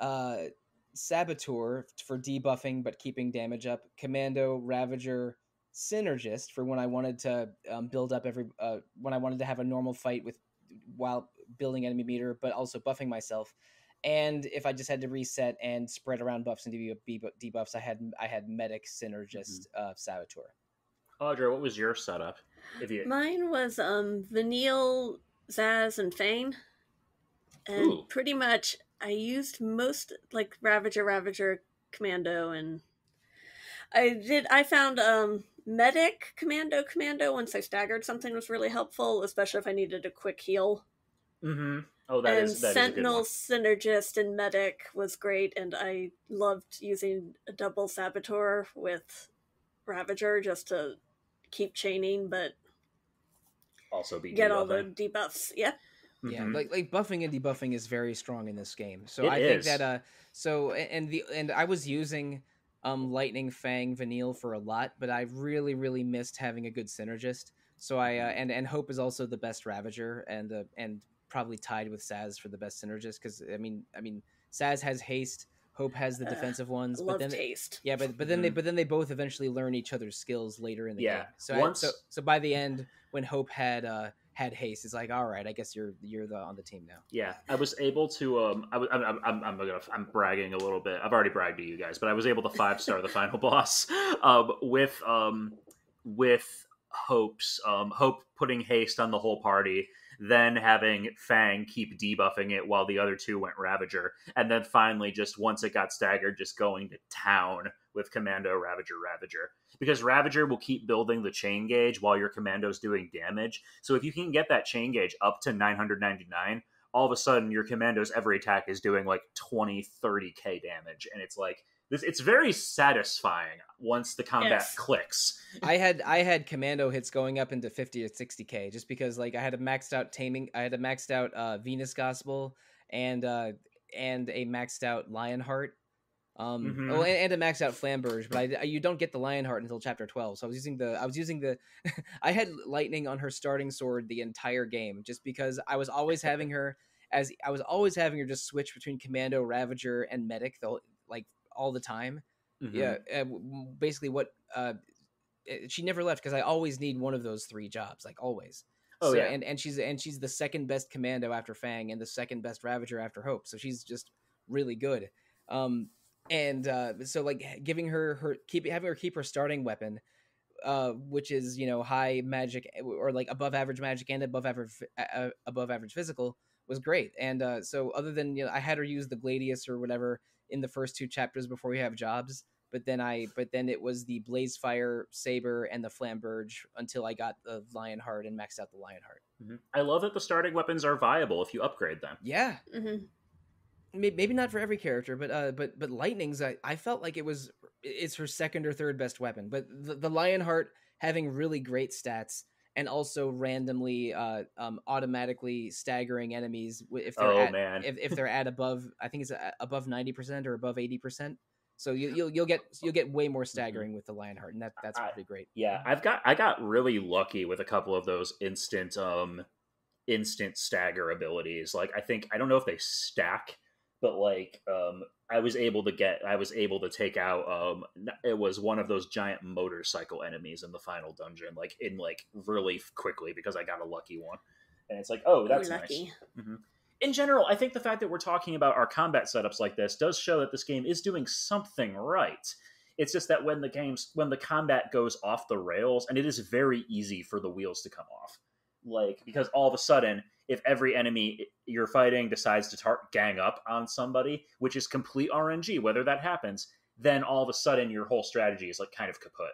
uh saboteur for debuffing but keeping damage up commando ravager synergist for when i wanted to um, build up every uh, when i wanted to have a normal fight with while building enemy meter but also buffing myself. And if i just had to reset and spread around buffs and debu- debu- debuffs i had i had medic synergist uh, saboteur. Audra, what was your setup? If you Mine was um Vanille, Sazh, and Fang. And Ooh. pretty much I used most like Ravager, Ravager, Commando, and I did I found um Medic, Commando, Commando once I staggered something was really helpful, especially if I needed a quick heal. mm-hmm. Oh, that and is that is Sentinel, one. Synergist, and Medic was great, and I loved using a double Saboteur with Ravager just to keep chaining, but Also, be get all the debuffs. Yeah. Yeah, Mhm. like like buffing and debuffing is very strong in this game. So It I think that uh so and the and I was using um Lightning Fang Vanille for a lot, but I really really missed having a good synergist. So I uh, and and Hope is also the best Ravager and uh, and probably tied with Sazh for the best synergist because I mean I mean Sazh has haste, Hope has the defensive ones, but then taste. yeah, but but then they Mhm. but then they both eventually learn each other's skills later in the Yeah, game. So I, so so by the end when Hope had uh had haste, it's like all right, I guess you're you're the on the team now. Yeah, I was able to. Um, I, was- I'm, I'm, I'm, I'm gonna. I'm bragging a little bit. I've already bragged to you guys, but I was able to five star the final boss um, with um, with hopes. Um, hope putting haste on the whole party, then having Fang keep debuffing it while the other two went Ravager, and then finally, just once it got staggered, just going to town with Commando Ravager Ravager. Because Ravager will keep building the chain gauge while your commando's doing damage. So if you can get that chain gauge up to 999, all of a sudden your commando's every attack is doing like 20, 30k damage. And it's like this it's very satisfying once the combat Yes. clicks. I had I had commando hits going up into 50 to 60k just because like I had a maxed out taming I had a maxed out uh Venus Gospel and uh and a maxed out Lionheart. Um Mhm. oh and, and a maxed out Flamberge, but I, I- you don't get the Lionheart until chapter 12. So I was using the I was using the I had lightning on her starting sword the entire game just because I was always having her as I was always having her just switch between commando, ravager and medic the whole- like all the time Mhm. yeah uh, basically what uh eh, she never left because i always need one of those three jobs like always Oh, so, yeah. and and she's and she's the second best commando after Fang and the second best Ravager after Hope. So she's just really good. Um, and uh, so like giving her her keep having her keep her starting weapon, uh, which is you know high magic or like above average magic and above average uh, above average physical was great. And uh, so other than you know I had her use the Gladius or whatever in the first two chapters before we have jobs. But then I, but then it was the Blazefire saber and the Flamberge until I got the Lionheart and maxed out the Lionheart. Mhm. I love that the starting weapons are viable if you upgrade them. Yeah, hmm maybe not for every character, but uh, but but Lightning's I, I felt like it was it's her second or third best weapon. But the, the Lionheart having really great stats and also randomly uh um automatically staggering enemies if they're Oh at, man, if, if they're at above I think it's above ninety percent or above eighty percent. So you, you'll you'll get you'll get way more staggering with the Lionheart, and that that's pretty great. yeah, I've got I got really lucky with a couple of those instant um instant stagger abilities. Like I think I don't know if they stack, but like um I was able to get I was able to take out um it was one of those giant motorcycle enemies in the final dungeon like in like really quickly because I got a lucky one. And it's like, "Oh, that's nice." lucky. in general, I think the fact that we're talking about our combat setups like this does show that this game is doing something right. It's just that when the games when the combat goes off the rails, and it is very easy for the wheels to come off, like because all of a sudden, if every enemy you're fighting decides to tar- gang up on somebody, which is complete RNG, whether that happens, then all of a sudden your whole strategy is like kind of kaput.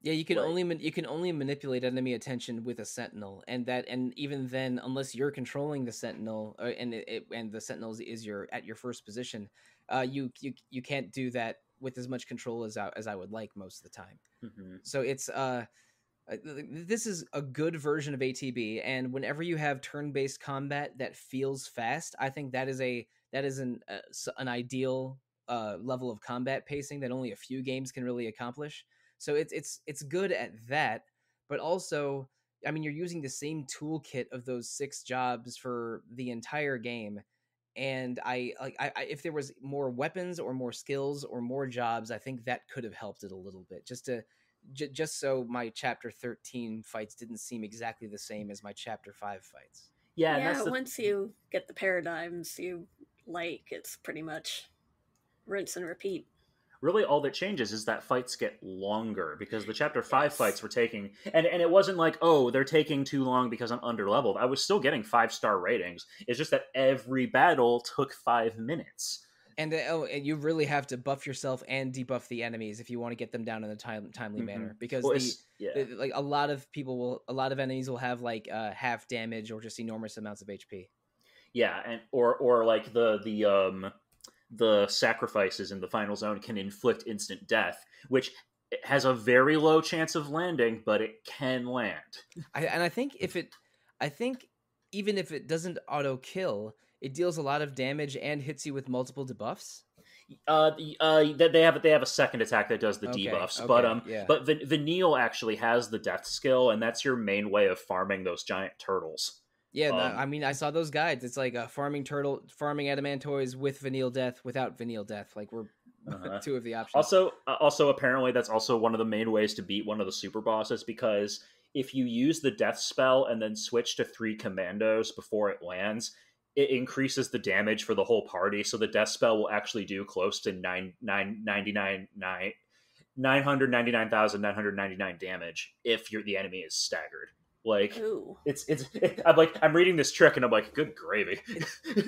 Yeah, you can Right. only man- you can only manipulate enemy attention with a sentinel, and that and even then, unless you're controlling the sentinel, uh, and it, it, and the sentinel is- is your at your first position, uh, you you you can't do that with as much control as I, as I would like most of the time. hmm So it's uh, th- this is a good version of ATB, and whenever you have turn-based combat that feels fast, I think that is a that is an uh, an ideal uh, level of combat pacing that only a few games can really accomplish. So it's it's it's good at that, but also, I mean, you're using the same toolkit of those six jobs for the entire game, and I like I, I if there was more weapons or more skills or more jobs, I think that could have helped it a little bit, just to j- just so my chapter 13 fights didn't seem exactly the same as my chapter 5 fights. Yeah, yeah, that's the once you get the paradigms you like, it's pretty much rinse and repeat. really all that changes is that fights get longer because the chapter 5 Yes. fights were taking and and it wasn't like oh they're taking too long because i'm under leveled i was still getting five star ratings it's just that every battle took five minutes And uh, oh, and you really have to buff yourself and debuff the enemies if you want to get them down in a time, timely Mhm. manner because Well, the, yeah the- like a lot of people will a lot of enemies will have like uh, half damage or just enormous amounts of HP. yeah and or or like the the um the sacrifices in the final zone can inflict instant death which has a very low chance of landing but it can land I, and I think if it, I think even if it doesn't auto kill, it deals a lot of damage and hits you with multiple debuffs. uh, uh they they have they have a second attack that does the Okay, debuffs but okay, um yeah. But Vanille actually has the death skill, and that's your main way of farming those giant turtles. Yeah, Um, I mean, I saw those guides. It's like a farming turtle, farming adamantoise with vanille death, without vanille death. Like we're Uh-huh. two of the options. Also, uh, also apparently that's also one of the main ways to beat one of the super bosses because if you use the death spell and then switch to three commandos before it lands, it increases the damage for the whole party. So the death spell will actually do close to nine nine ninety nine nine. 999,999 damage if you're the enemy is staggered. Like Ooh. it's it's I'm like I'm reading this trick and I'm like good gravy.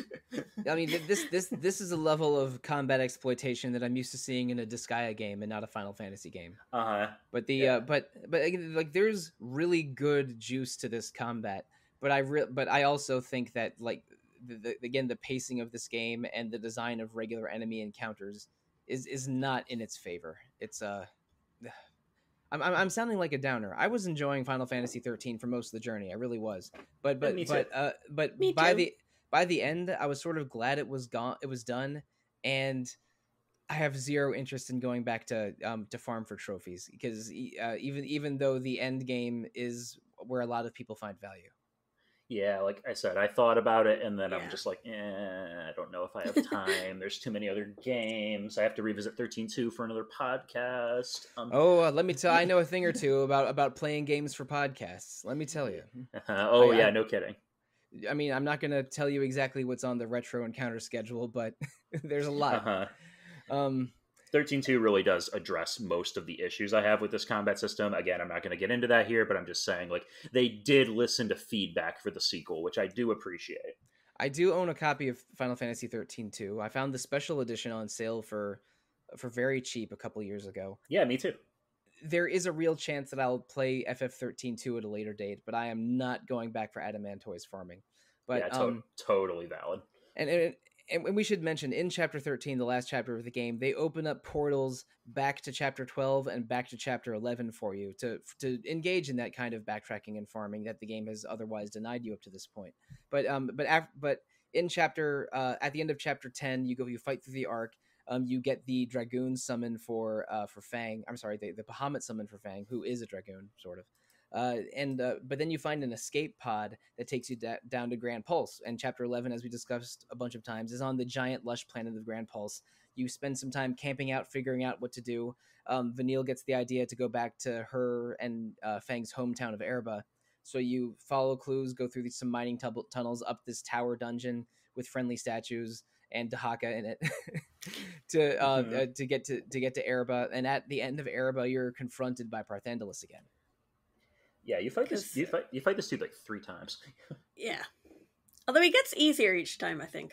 I mean, this this this is a level of combat exploitation that I'm used to seeing in a Disgaea game and not a Final Fantasy game. uh-huh. But the Yeah. uh, but but like there's really good juice to this combat. But I re- but I also think that like the, the, again the pacing of this game and the design of regular enemy encounters is is not in its favor. It's uh I'm, I'm, I'm sounding like a downer. I was enjoying Final Fantasy 13 for most of the journey. I really was. But but but uh but Me by too. the by the end I was sort of glad it was gone it was done and I have zero interest in going back to um to farm for trophies because uh, even even though the end game is where a lot of people find value. Yeah, like I said, I thought about it, and then Yeah. I'm just like, eh, I don't know if I have time. There's too many other games. I have to revisit 13.2 for another podcast. Um, Oh, uh, let me tell. I know a thing or two about about playing games for podcasts. Let me tell you. oh I- yeah, I- no kidding. I mean, I'm not gonna tell you exactly what's on the retro encounter schedule, but there's a lot. Uh-huh. Um, 13.2 really does address most of the issues I have with this combat system. Again, I'm not going to get into that here, but I'm just saying, like, they did listen to feedback for the sequel, which I do appreciate. I do own a copy of Final Fantasy 13 too. I found the special edition on sale for for very cheap a couple years ago. Yeah, me too. There is a real chance that I'll play FF13 2 at a later date, but I am not going back for Adamantoise farming. But yeah, to- um, totally valid. and, and and we should mention in chapter 13 the last chapter of the game they open up portals back to chapter 12 and back to chapter 11 for you to to engage in that kind of backtracking and farming that the game has otherwise denied you up to this point but um but af- but in chapter uh at the end of chapter 10 you go you fight through the arc um, you get the dragoon summon for uh, for Fang. I'm sorry, the, the Bahamut summon for Fang, who is a dragoon, sort of. Uh, and uh, but then you find an escape pod that takes you da- down to Grand Pulse. And chapter 11, as we discussed a bunch of times, is on the giant lush planet of Grand Pulse. You spend some time camping out, figuring out what to do. Um, Vanille gets the idea to go back to her and uh, Fang's hometown of Erba. So you follow clues, go through these, some mining tub- tunnels up this tower dungeon with friendly statues and Dahaka in it to uh, Mhm. uh, to get to to get to Erba. And at the end of Erba, you're confronted by Barthandelus again. Yeah, you fight this. You fight. You fight this dude like three times. Yeah. Although he gets easier each time, I think.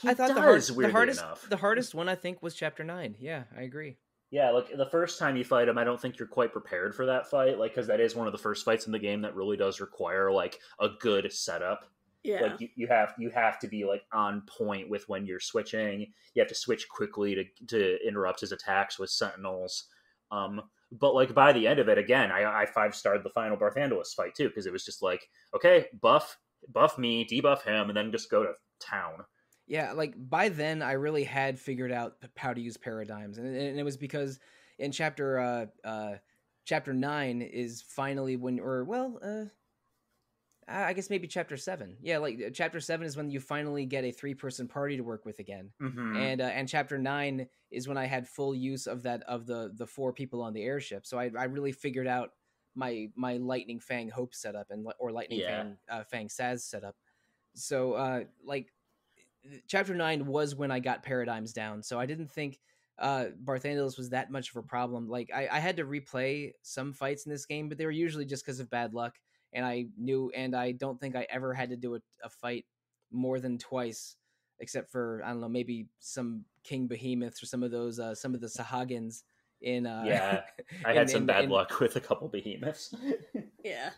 He I thought the, does, hard, the hardest enough. the hardest one I think was chapter nine. Yeah, I agree. Yeah, like the first time you fight him, I don't think you're quite prepared for that fight. Like, because that is one of the first fights in the game that really does require like a good setup. Yeah. Like you, you have you have to be like on point with when you're switching. You have to switch quickly to to interrupt his attacks with sentinels. Um, but like by the end of it, again, I, I five starred the final Barthandelus fight too because it was just like, okay, buff buff me, debuff him, and then just go to town. Yeah, like by then I really had figured out how to use paradigms, and, and it was because in chapter uh, uh, chapter nine is finally when, or well, uh, I I guess maybe chapter seven. Yeah, like uh, chapter seven is when you finally get a three person party to work with again, Mm-hmm. and uh, and chapter nine is when I had full use of that of the the four people on the airship. So I I really figured out my my lightning fang hope setup and or lightning Yeah. fang uh, fang Sazh setup. So uh like chapter 9 was when I got paradigms down. So I didn't think uh Barthandelus was that much of a problem. Like I, I had to replay some fights in this game, but they were usually just because of bad luck. And I knew and I don't think I ever had to do a, a fight more than twice, except for I don't know, maybe some King Behemoths or some of those uh some of the Sahagins in uh Yeah, I in- had some in- bad in- luck with a couple behemoths. yeah.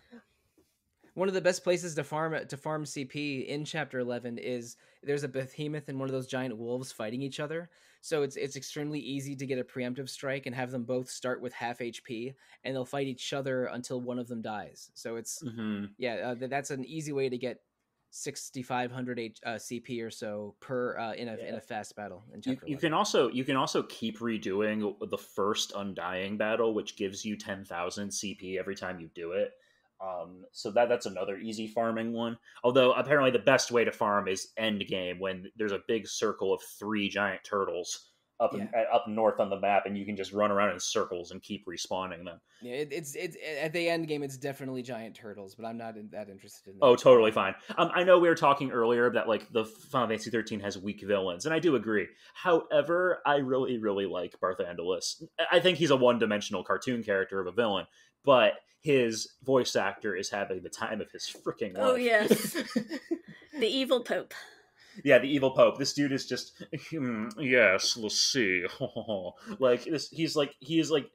One of the best places to farm to farm CP in chapter 11 is there's a behemoth and one of those giant wolves fighting each other. So it's it's extremely easy to get a preemptive strike and have them both start with half HP and they'll fight each other until one of them dies. So it's hmm yeah, uh, that's an easy way to get 6500 H, uh, CP or so per uh, in a in a fast battle in You, chapter you 11. can also you can also keep redoing the first undying battle, which gives you ten thousand CP every time you do it. Um, so that that's another easy farming one. Although apparently the best way to farm is end game when there's a big circle of three giant turtles up in, up north on the map, and you can just run around in circles and keep respawning them. Yeah, it, it's it's at the end game it's definitely giant turtles, but I'm not in, that interested in that. Oh, totally fine. Um, I know we were talking earlier that like the Final Fantasy 13 has weak villains, and I do agree. However, I really, really like Barthandelus. I think he's a one-dimensional cartoon character of a villain, but his voice actor is having the time of his freaking life. Oh, yes. The evil pope. yeah, the evil pope. This dude is just, hmm, yes, let's see. like this, he's like he is like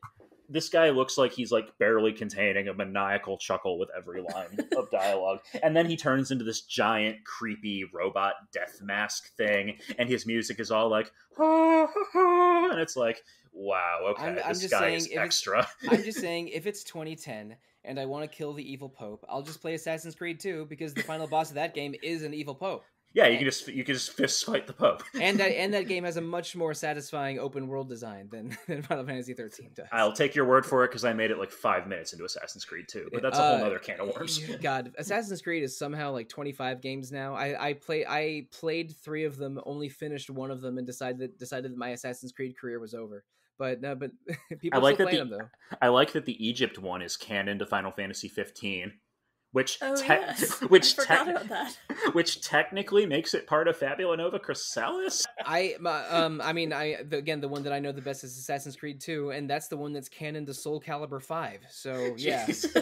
this guy looks like he's like barely containing a maniacal chuckle with every line of dialogue, and then he turns into this giant, creepy robot death mask thing, and his music is all like, and it's like, wow, okay, I'm- I'm this just guy saying, if extra. I'm just saying, if it's 2010 and I want to kill the evil pope, I'll just play Assassin's Creed 2 because the final boss of that game is an evil pope. Yeah, you can just you can just fist fight the Pope. and that and that game has a much more satisfying open world design than, than Final Fantasy 13 does. I'll take your word for it because I made it like five minutes into Assassin's Creed 2, but that's a whole Uh, other can of worms. God, Assassin's Creed is somehow like 25 games now. I I play I played three of them, only finished one of them, and decided decided that my Assassin's Creed career was over. But no, but people like still that play the- them though. I like that the Egypt one is canon to Final Fantasy 15, which Oh te- yes, which forgot te- about that. which technically makes it part of Fabula Nova Crystallis. I um I mean I the, again the one that I know the best is Assassin's Creed 2, and that's the one that's canon to Soul Calibur 5. So yeah. Jeez.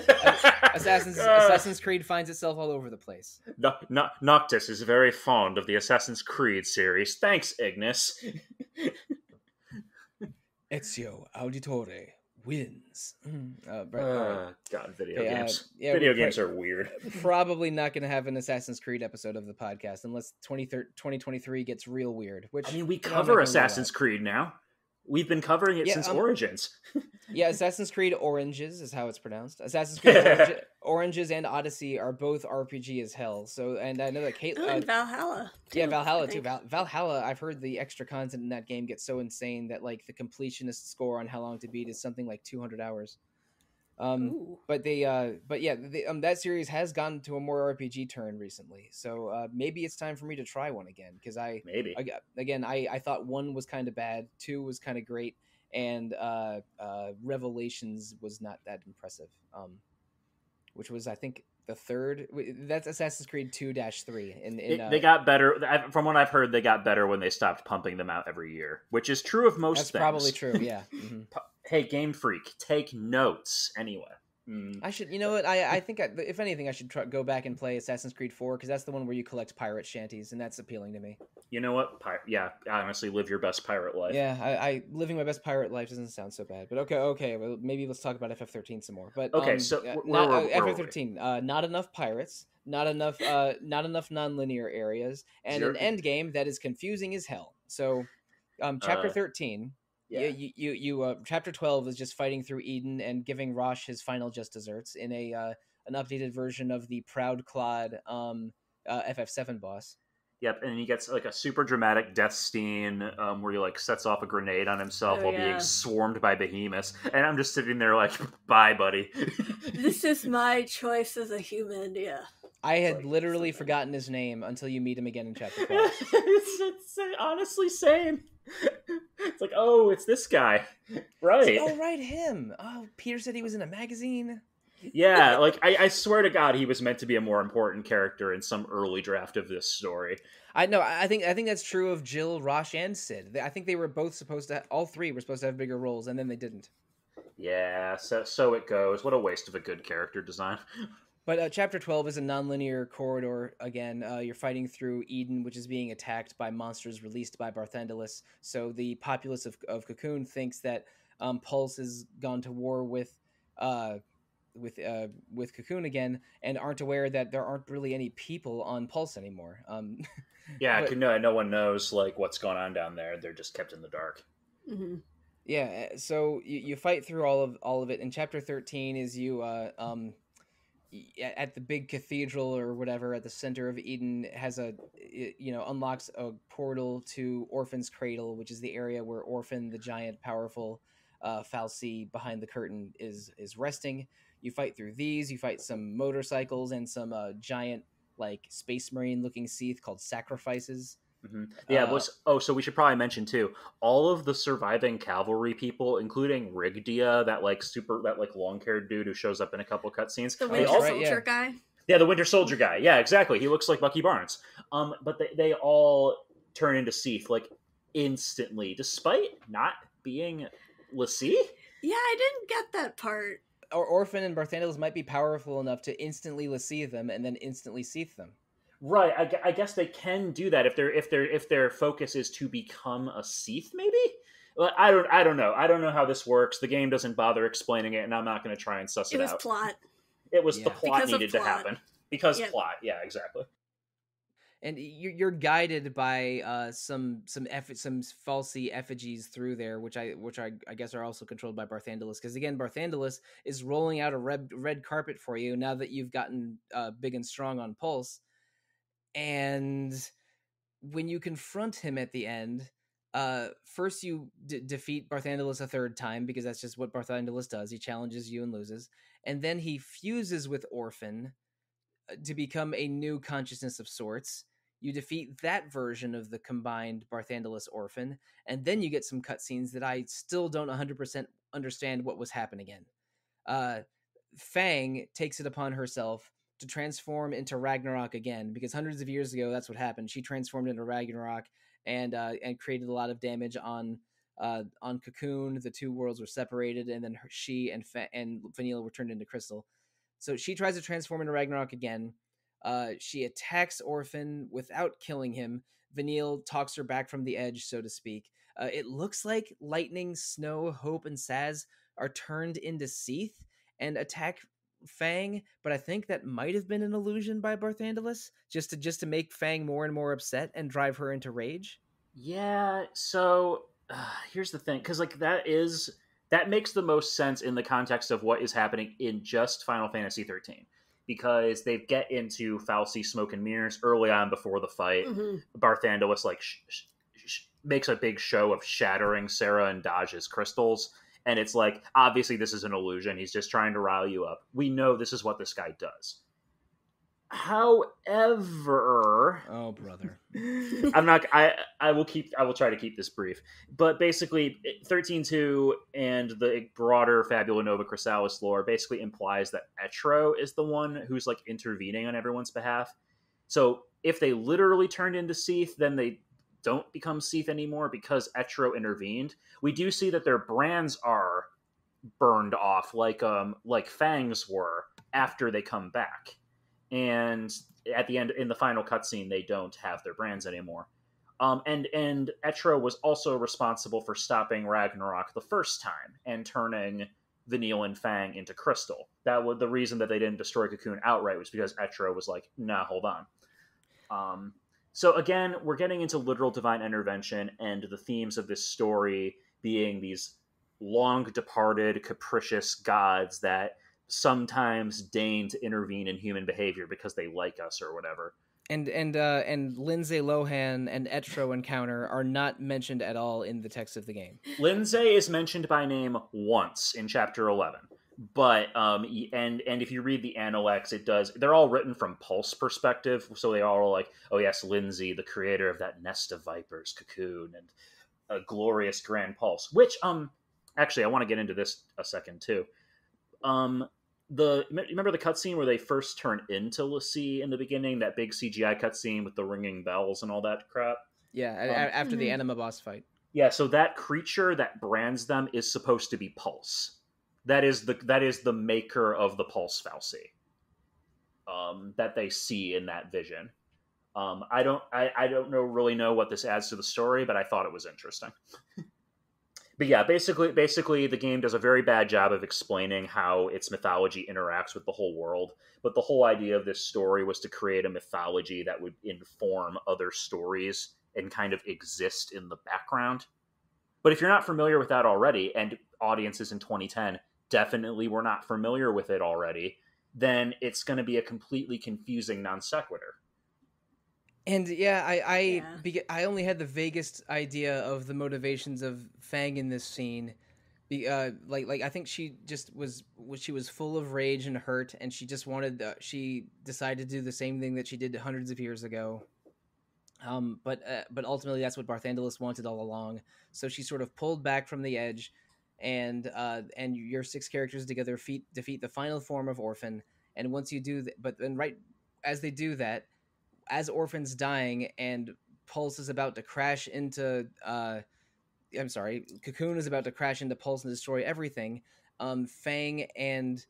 Assassin's Uh, Assassin's Creed finds itself all over the place. No- no- Noctis is very fond of the Assassin's Creed series. Thanks, Ignis. Ezio Auditore wins. Uh, but, Uh, God, video uh, games. yeah, video games are weird. probably not going to have an Assassin's Creed episode of the podcast unless 20, 2023 gets real weird. Which I mean, we you know, I'm not cover Assassin's. Creed now. We've been covering it Yeah, since um, Origins. Yeah, Assassin's Creed Oranges is how it's pronounced. Assassin's Creed Orange, Oranges and Odyssey are both RPG as hell. So, and I know that Kate, Oh, uh, and Valhalla. yeah, Valhalla too. Val- Valhalla, I've heard the extra content in that game gets so insane that like the completionist score on how long to beat is something like 200 hours. Um, Ooh. but they uh but yeah the, um that series has gone to a more rpg turn recently so uh maybe it's time for me to try one again because i Maybe. I again i i thought one was kind of bad two was kind of great and uh uh revelations was not that impressive um which was i think the third. That's assassin's creed 2-3 in, in uh, they got better. From what I've heard, they got better when they stopped pumping them out every year, which is true of most that's things. probably true yeah mhm. Hey, Game Freak, take notes. Anyway. Mm, I should, you know what? I I think I, if anything, I should try, go back and play Assassin's Creed Four because that's the one where you collect pirate shanties, and that's appealing to me. you know what? Pir- yeah, honestly, live your best pirate life. Yeah, I, I living my best pirate life doesn't sound so bad. But okay, okay, well maybe let's talk about FF13 some more. But Okay, um, so uh, not, uh, where? FF13, uh, not enough pirates, not enough, uh, not enough non-linear areas, and Zero- an end game that is confusing as hell. So, um, chapter Uh, 13. Yeah. You, you, you, you uh, chapter 12 is just fighting through Eden and giving Rosch his final just desserts in a uh, an updated version of the Proud Clod um, uh, FF7 boss. Yep, and he gets like a super dramatic death scene um, where he like sets off a grenade on himself Oh, while yeah. being swarmed by behemoths, and I'm just sitting there like, "Bye, buddy." this is my choice as a human. Yeah. I had like- literally forgotten his name until you meet him again in chapter 12. it's, it's honestly same. It's like, oh, it's this guy, right? oh, right, him. Oh, Peter said he was in a magazine. Yeah, like I, I swear to God, he was meant to be a more important character in some early draft of this story. I know. I I think I think that's true of Jihl, Rosch, and Cid. I think they were both supposed to. All three were supposed to have bigger roles, and then they didn't. Yeah, so so it goes. What a waste of a good character design. But uh, chapter 12 is a nonlinear corridor again. Uh, you're fighting through Eden, which is being attacked by monsters released by Barthandelus. So the populace of, of Cocoon thinks that um, Pulse has gone to war with uh, with uh, with Cocoon again, and aren't aware that there aren't really any people on Pulse anymore. Um, Yeah, But- no, no one knows like what's going on down there. They're just kept in the dark. hmm Yeah, uh, so you, you fight through all of all of it. And chapter thirteen is you uh, um y- at the big cathedral or whatever at the center of Eden has a you know unlocks a portal to Orphan's Cradle, which is the area where Orphan, the giant, powerful uh, fal'Cie behind the curtain, is is resting. You fight through these. You fight some motorcycles and some uh, giant like space marine looking Cie'th called sacrifices. Hmm Yeah, Uh, was oh, so we should probably mention too. All of the surviving cavalry people, including Rygdea, that like super, that like long-haired dude who shows up in a couple cutscenes. The Winter yeah, all, right, Soldier yeah. guy. yeah, the Winter Soldier guy. Yeah, exactly. He looks like Bucky Barnes. Um, but they they all turn into Cie'th like instantly, despite not being l'Cie. Yeah, I didn't get that part. Or Orphan and Barthandelus might be powerful enough to instantly lascive them and then instantly Cie'th them. Right, I, I guess they can do that if their if their if their focus is to become a Cie'th, maybe. Well, I don't I don't know. I don't know how this works. The game doesn't bother explaining it, and I'm not going to try and suss it, It was out. plot. it was the plot Because of needed to happen because Yep. plot. Yeah, exactly. and you're, you're guided by uh, some some eff- some fal'Cie effigies through there, which I which I, I guess are also controlled by Barthandelus. Because again, Barthandelus is rolling out a red red carpet for you now that you've gotten uh, big and strong on Pulse, and when you confront him at the end, uh, first you d- defeat Barthandelus a third time because that's just what Barthandelus does. He challenges you and loses, and then he fuses with Orphan uh, to become a new consciousness of sorts. You defeat that version of the combined Barthandelus Orphan, and then you get some cutscenes that I still don't 100% understand what was happening in. Uh, Fang takes it upon herself to transform into Ragnarok again because hundreds of years ago that's what happened. She transformed into Ragnarok and uh, and created a lot of damage on uh, on Cocoon. The two worlds were separated, and then her, she and Fa- and Vanille were turned into Crystal. So she tries to transform into Ragnarok again. Uh, she attacks Orphan without killing him. Vanille talks her back from the edge, so to speak. Uh, it looks like Lightning, Snow, Hope, and Sazh are turned into Cie'th and attack Fang, but I think that might have been an illusion by Barthandelus, just to just to make Fang more and more upset and drive her into rage. Yeah. So uh, here's the thing, because like that is that makes the most sense in the context of what is happening in just Final Fantasy 13 because they get into fal'Cie smoke and mirrors early on before the fight. Mhm. Barthandelus like sh- sh- sh- makes a big show of shattering Serah and Dajh's crystals, and it's like obviously this is an illusion. He's just trying to rile you up. We know this is what this guy does. However, Oh, brother. I'm not. I I will keep. I will try to keep this brief. But basically, thirteen two and the broader Fabula Nova Crystallis lore basically implies that Etro is the one who's like intervening on everyone's behalf. So if they literally turned into Cie'th, then they don't become Cie'th anymore because Etro intervened. We do see that their brands are burned off, like um like Fangs were after they come back, and at the end in the final cutscene they don't have their brands anymore. Um, and and Etro was also responsible for stopping Ragnarok the first time and turning Vanille and Fang into Crystal. That was the reason that they didn't destroy Cocoon outright was because Etro was like, "Nah, hold on." Um, so again, we're getting into literal divine intervention and the themes of this story being these long departed, capricious gods that sometimes deign to intervene in human behavior because they like us or whatever. And and uh, and Lindsay Lohan and Etro encounter are not mentioned at all in the text of the game. Lindzei is mentioned by name once in chapter 11. But um and and if you read the Analects, it does. They're all written from Pulse perspective, so they all are like, oh yes, Lindzei, the creator of that nest of vipers, cocoon, and a glorious grand pulse. Which um actually, I want to get into this a second too. Um, the remember the cutscene where they first turn into l'Cie in the beginning, that big CGI cutscene with the ringing bells and all that crap. Yeah, Um, after the Mhm. Anima boss fight. Yeah, so that creature that brands them is supposed to be Pulse. That is the that is the maker of the Pulse fal'Cie. Um, that they see in that vision. Um, I don't I, I don't know really know what this adds to the story, but I thought it was interesting. but yeah, basically basically the game does a very bad job of explaining how its mythology interacts with the whole world. But the whole idea of this story was to create a mythology that would inform other stories and kind of exist in the background. But if you're not familiar with that already, and audiences in 2010 definitely were not familiar with it already, then it's going to be a completely confusing non sequitur. And yeah, I I Yeah. bega- I only had the vaguest idea of the motivations of Fang in this scene. Be, uh, like like I think she just was was she was full of rage and hurt, and she just wanted uh, she decided to do the same thing that she did hundreds of years ago. Um, but uh, but ultimately that's what Barthandelus wanted all along. So she sort of pulled back from the edge, and uh, and your six characters together defeat defeat the final form of Orphan. And once you do that, but then right as they do that, as Orphan's dying and Pulse is about to crash into uh I'm sorry, Cocoon is about to crash into Pulse and destroy everything. Um Fang and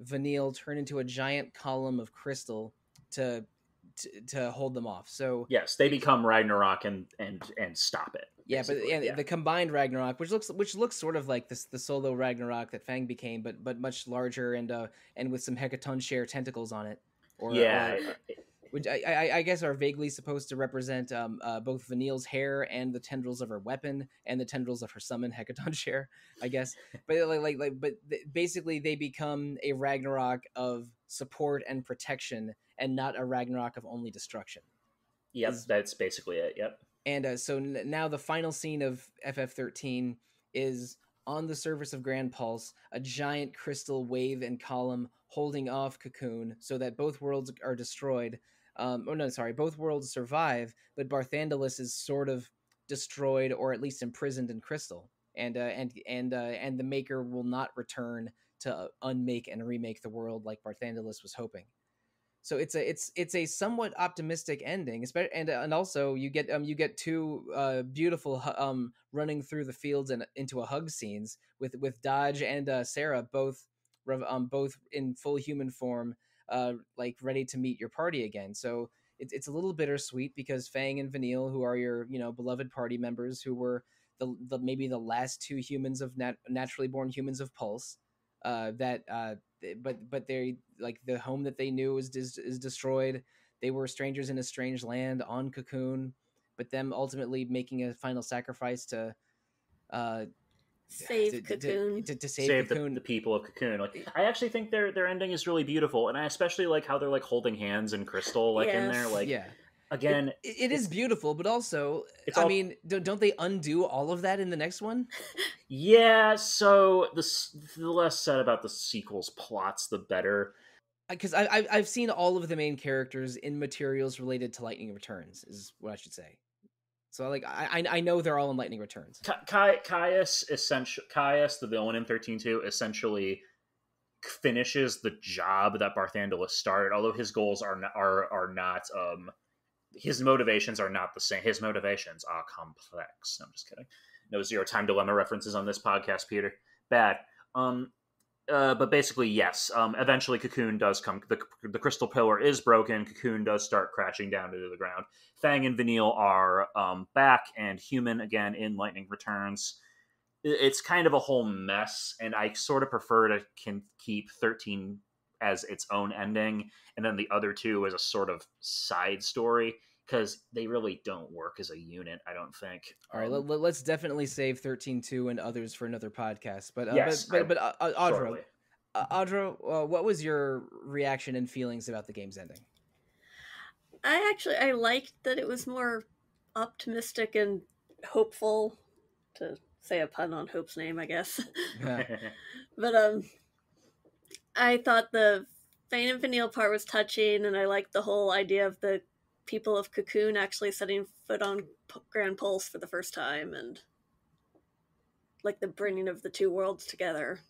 Vanille turn into a giant column of crystal to to, to hold them off. So Yes, they become Ragnarok and and and stop it. Yeah, but basically, yeah. the combined Ragnarok, which looks which looks sort of like this the solo Ragnarok that Fang became, but but much larger and uh and with some Hecatoncheir tentacles on it. Or, yeah, or- which I, I, I guess are vaguely supposed to represent um, uh, both Vanille's hair and the tendrils of her weapon and the tendrils of her summon Hecaton share, I guess. But like, like, like but th- basically they become a Ragnarok of support and protection, and not a Ragnarok of only destruction. Yep, that's basically it. Yep. And uh, so n- now the final scene of FF13 is on the surface of Grand Pulse, a giant crystal wave and column holding off Cocoon so that both worlds are destroyed. Um, oh no, sorry, both worlds survive, but Barthandelus is sort of destroyed or at least imprisoned in crystal, and uh, and and uh, and the Maker will not return to unmake and remake the world like Barthandelus was hoping. So it's a it's it's a somewhat optimistic ending, and and also you get um you get two uh beautiful um running through the fields and into a hug scenes with with Dajh and uh, Serah both um both in full human form uh like ready to meet your party again. So it's it's a little bittersweet because Fang and Vanille, who are your you know beloved party members, who were the the maybe the last two humans of nat- naturally born humans of Pulse, uh that uh but but they like the home that they knew is is, is destroyed. They were strangers in a strange land on Cocoon, but them ultimately making a final sacrifice to uh Save to, to- Cocoon. to, to save, Save the, Cocoon. the people of Cocoon. Like I actually think their their ending is really beautiful, and I especially like how they're like holding hands and Crystal like in there. Like yeah, again, it, it is beautiful, but also I all- mean, don't, don't they undo all of that in the next one? yeah. So the the less said about the sequel's plots, the better. Because I, I I've seen all of the main characters in materials related to Lightning Returns, is what I should say. So like I I I know they're all in Lightning Returns. Ca- Caius essential Caius, the villain in thirteen two, essentially finishes the job that Barthandelus started. Although his goals are not, are are not um his motivations are not the same. His motivations are complex. No, I'm just kidding. No zero time dilemma references on this podcast, Peter. Bad. Um, uh, but basically, yes. Um, eventually, Cocoon does come. The, the crystal pillar is broken. Cocoon does start crashing down into the ground. Fang and Vanille are um, back and human again in Lightning Returns. It's kind of a whole mess, and I sort of prefer to can keep thirteen as its own ending, and then the other two as a sort of side story because they really don't work as a unit. I don't think. All right, Um, let, let, us definitely save thirteen two and others for another podcast. But uh, Yes, but I- but, but uh, uh, Audra, uh, Audra, uh, what was your reaction and feelings about the game's ending? I actually I liked that it was more optimistic and hopeful to say a pun on Hope's name, I guess. but um I thought the Fang and Vanille part was touching and I liked the whole idea of the people of Cocoon actually setting foot on P- Grand Pulse for the first time and like the bringing of the two worlds together.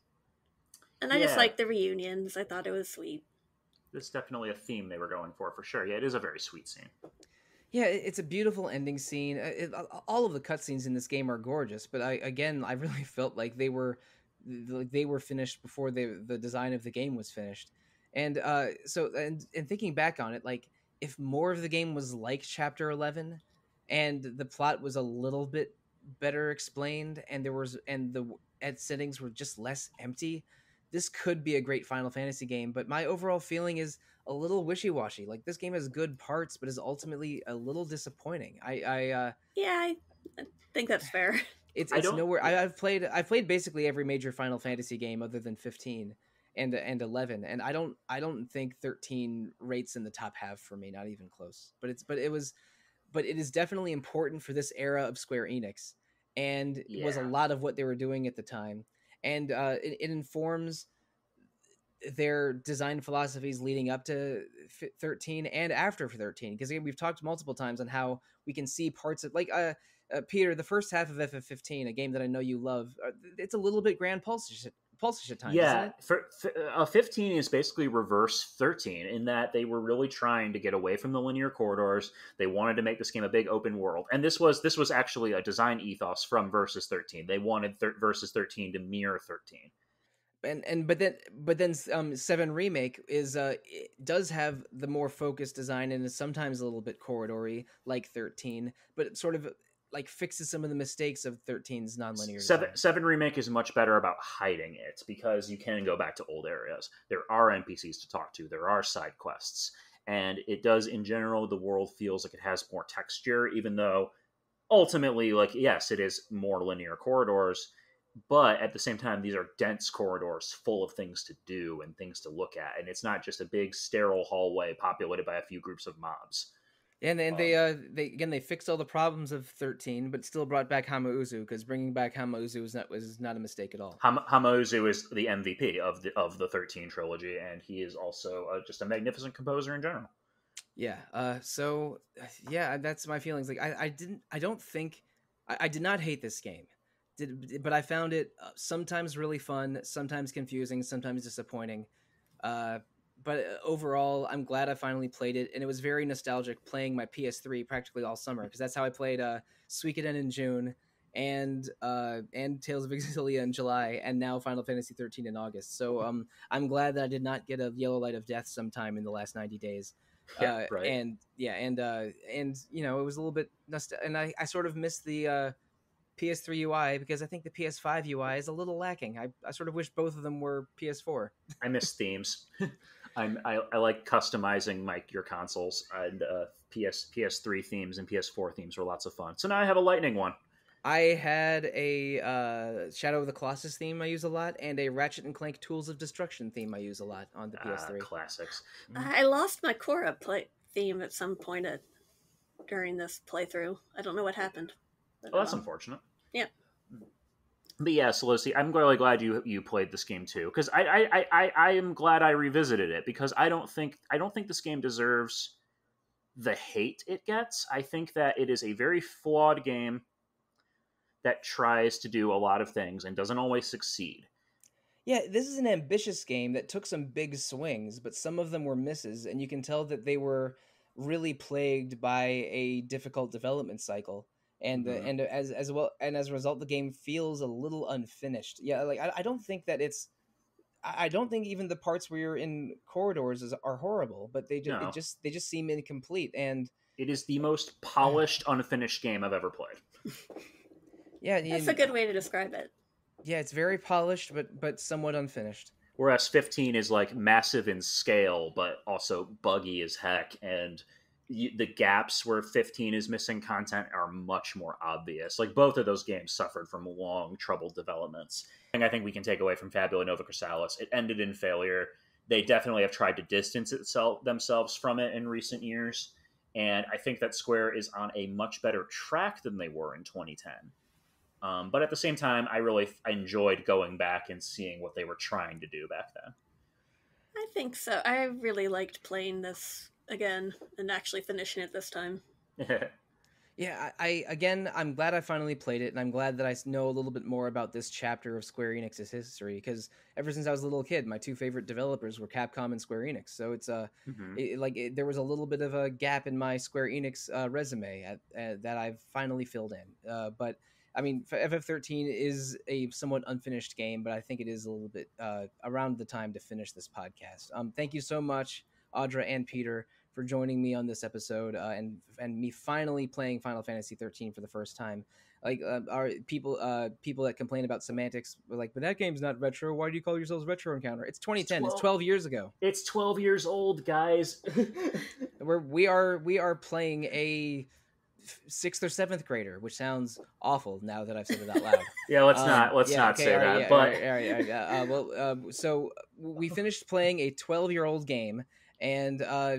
And I just Yeah. liked the reunions. I thought it was sweet. It's definitely a theme they were going for, for sure. Yeah, it is a very sweet scene. Yeah, it's a beautiful ending scene. Uh, It, all of the cutscenes in this game are gorgeous, but I again, I really felt like they were like they were finished before the the design of the game was finished. And uh, so, and and thinking back on it, like if more of the game was like Chapter Eleven, and the plot was a little bit better explained, and there was and the ed settings were just less empty, this could be a great Final Fantasy game. But my overall feeling is a little wishy-washy. Like this game has good parts, but is ultimately a little disappointing. I, I uh, Yeah, I think that's fair. it's it's nowhere. I, I've played I've played basically every major Final Fantasy game other than 15 and and 11, and I don't I don't think 13 rates in the top half for me, not even close. But it's but it was, but it is definitely important for this era of Square Enix, and it was a lot of what they were doing at the time, and uh, it, it informs their design philosophies leading up to 13 and after 13 because again we've talked multiple times on how we can see parts of like uh, uh peter the first half of ff15 a game that i know you love uh, it's a little bit grand pulse pulse at times isn't yeah, for, for, uh, 15 is basically reverse 13 in that they were really trying to get away from the linear corridors. They wanted to make this game a big open world, and this was this was actually a design ethos from Versus 13. They wanted thir- Versus 13 to mirror 13. and and but then but then um seven remake is uh it does have the more focused design and is sometimes a little bit corridory like 13 but sort of like fixes some of the mistakes of 13's nonlinear Seven design. Seven remake is much better about hiding it because you can go back to old areas. There are NPCs to talk to. There are side quests, and it does in general. The world feels like it has more texture, even though ultimately, like yes, it is more linear corridors. But at the same time, these are dense corridors full of things to do and things to look at, and it's not just a big sterile hallway populated by a few groups of mobs. And then they uh they again they fixed all the problems of 13, but still brought back Hamauzu because bringing back Hamauzu was not was not a mistake at all. Ham- Hamauzu is the MVP of the of the 13 trilogy, and he is also uh, just a magnificent composer in general. Yeah. Uh. So, yeah, that's my feelings. Like, I, I didn't, I don't think, I, I did not hate this game, did, but I found it uh, sometimes really fun, sometimes confusing, sometimes disappointing. Uh. But uh, overall, I'm glad I finally played it, and it was very nostalgic playing my PS3 practically all summer because that's how I played uh, Suikoden in June, and uh, and Tales of Xillia in July, and now Final Fantasy 13 in August. So um, I'm glad that I did not get a Yellow Light of Death sometime in the last 90 days. Yeah, uh, right. and yeah and uh and you know it was a little bit nost- and i i sort of missed the uh ps3 ui because i think the ps5 ui is a little lacking i, I sort of wish both of them were ps4 I miss themes. I'm, I, I like customizing my your consoles and uh, PS PS3 themes and PS4 themes were lots of fun. So now I have a lightning one. i had a uh shadow of the colossus theme i use a lot and a ratchet and clank tools of destruction theme i use a lot on the Ah, ps3 classics. I lost my Korra play theme at some point at, during this playthrough. I don't know what happened. But, Well, that's um, unfortunate. Yeah. But yeah, Lucy, I'm really glad you you played this game too, because I, I, I I am glad I revisited it because I don't think I don't think this game deserves the hate it gets. I think that it is a very flawed game that tries to do a lot of things and doesn't always succeed. Yeah, this is an ambitious game that took some big swings, but some of them were misses, and you can tell that they were really plagued by a difficult development cycle. And the, Mhm. and as as well and as a result, the game feels a little unfinished. Yeah, like I, I don't think that it's. I I don't think even the parts where you're in corridors is, are horrible, but they just No. it just they just seem incomplete. And It is the most polished, unfinished game I've ever played. yeah, That's and- a good way to describe it. yeah, it's very polished, but but somewhat unfinished. Whereas 15 is like massive in scale, but also buggy as heck. And you, the gaps where 15 is missing content are much more obvious. Like both of those games suffered from long, troubled developments. And I think we can take away from Fabula Nova Crystallis. It ended in failure. They definitely have tried to distance itself themselves from it in recent years. And I think that Square is on a much better track than they were in 2010. Um, but at the same time, I really enjoyed going back and seeing what they were trying to do back then. I think so. I really liked playing this again and actually finishing it this time. Yeah, I, I again, I'm glad I finally played it, and I'm glad that I know a little bit more about this chapter of Square Enix's history. Because ever since I was a little kid, my two favorite developers were Capcom and Square Enix. So it's uh, Mhm. it, like it, there was a little bit of a gap in my Square Enix uh, resume at, uh, that I've finally filled in. Uh, but I mean, FF13 is a somewhat unfinished game, but I think it is a little bit uh, around the time to finish this podcast. Um, thank you so much, Audra and Peter, for joining me on this episode uh, and and me finally playing Final Fantasy 13 for the first time. Like, uh, are people uh, people that complain about semantics were like, but that game's not retro. Why do you call yourselves Retro Encounter? It's 2010. It's 12 12 years ago. It's 12 years old, guys. We're we are we are playing a sixth or seventh grader, which sounds awful now that I've said it out loud. yeah, let's Um, not let's yeah, not okay, say right, that. yeah, but all right, all right, all right, uh, uh, well, uh, so we finished playing a 12 year old game, and uh,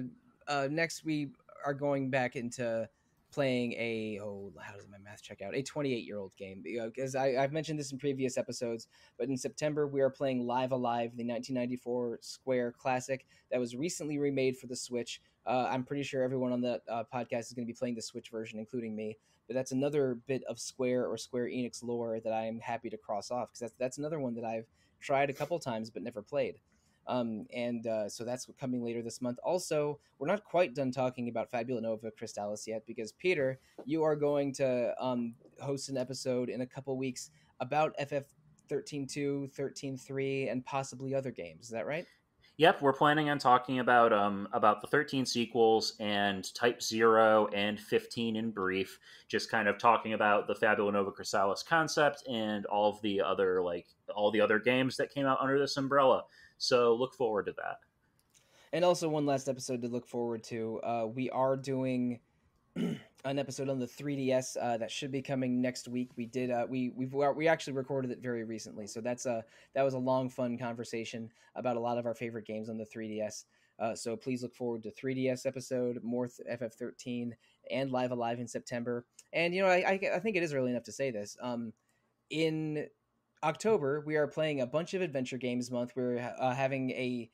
uh, next we are going back into playing a oh how does my math check out? A 28 year old game because I, I've mentioned this in previous episodes but in september we are playing Live A Live the 1994 square classic that was recently remade for the switch. Uh, i'm pretty sure everyone on the uh, podcast is going to be playing the switch version including me but that's another bit of Square or Square Enix lore that I am happy to cross off because that's that's another one that I've tried a couple times but never played. Um, and uh, so that's coming later this month. Also, we're not quite done talking about Fabula Nova Crystallis yet because Peter, you are going to um, host an episode in a couple weeks about FF 13.2, 13.3, and possibly other games. Is that right? Yep, we're planning on talking about um about the 13 sequels and Type 0 and 15 in brief, just kind of talking about the Fabula Nova Crystallis concept and all of the other like all the other games that came out under this umbrella. So look forward to that. And also, one last episode to look forward to. Uh, we are doing an episode on the 3DS uh, that should be coming next week. We did. Uh, we we've we actually recorded it very recently, so that's a that was a long, fun conversation about a lot of our favorite games on the 3DS. Uh, so please look forward to 3DS episode, more FF13, and Live A Live in September. And you know, I, I, I think it is early enough to say this. Um, in October, we are playing a bunch of adventure games month. We're uh, having a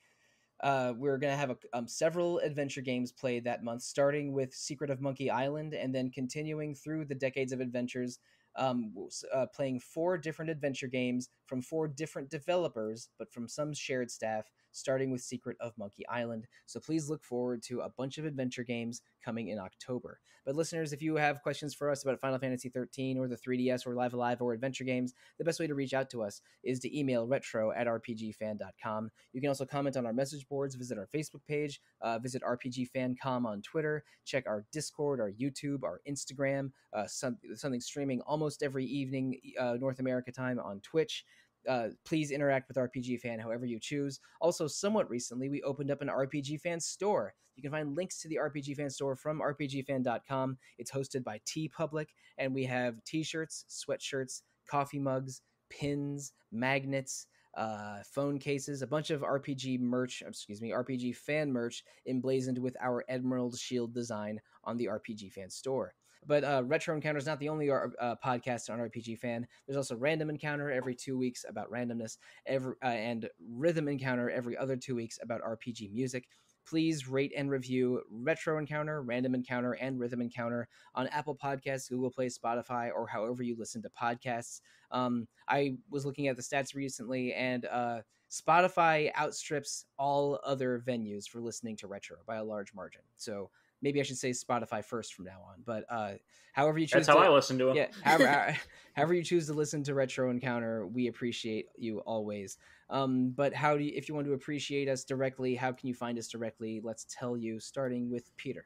uh, we're going to have a, um, several adventure games played that month, starting with Secret of Monkey Island and then continuing through the Decades of Adventures um, uh, playing four different adventure games from four different developers, but from some shared staff, starting with Secret of Monkey Island. So please look forward to a bunch of adventure games coming in October. But listeners, if you have questions for us about Final Fantasy 13 or the 3DS or Live A Live or adventure games, the best way to reach out to us is to email retro at rpgfan.com. You can also comment on our message boards, visit our Facebook page, uh, visit rpgfancom on Twitter, check our Discord, our YouTube, our Instagram, uh, some, something streaming almost every evening, uh, North America time on Twitch uh, please interact with RPG Fan however you choose. Also, somewhat recently, we opened up an RPG Fan store. You can find links to the RPG Fan store from RPGFan.com. It's hosted by TeePublic, and we have t shirts, sweatshirts, coffee mugs, pins, magnets, uh, phone cases, a bunch of RPG merch, excuse me, RPG fan merch emblazoned with our Emerald Shield design on the RPG Fan store. But uh, Retro Encounter is not the only uh, podcast on RPG Fan. There's also Random Encounter every two weeks about randomness, every uh, and Rhythm Encounter every other two weeks about RPG music. Please rate and review Retro Encounter, Random Encounter, and Rhythm Encounter on Apple Podcasts, Google Play, Spotify, or however you listen to podcasts. Um, I was looking at the stats recently, and uh, Spotify outstrips all other venues for listening to retro by a large margin. So maybe I should say Spotify first from now on. But uh, however you choose, that's how to, I listen to it. Yeah, however, however you choose to listen to Retro Encounter, we appreciate you always. Um, but how do you, if you want to appreciate us directly, how can you find us directly? Let's tell you, starting with Peter.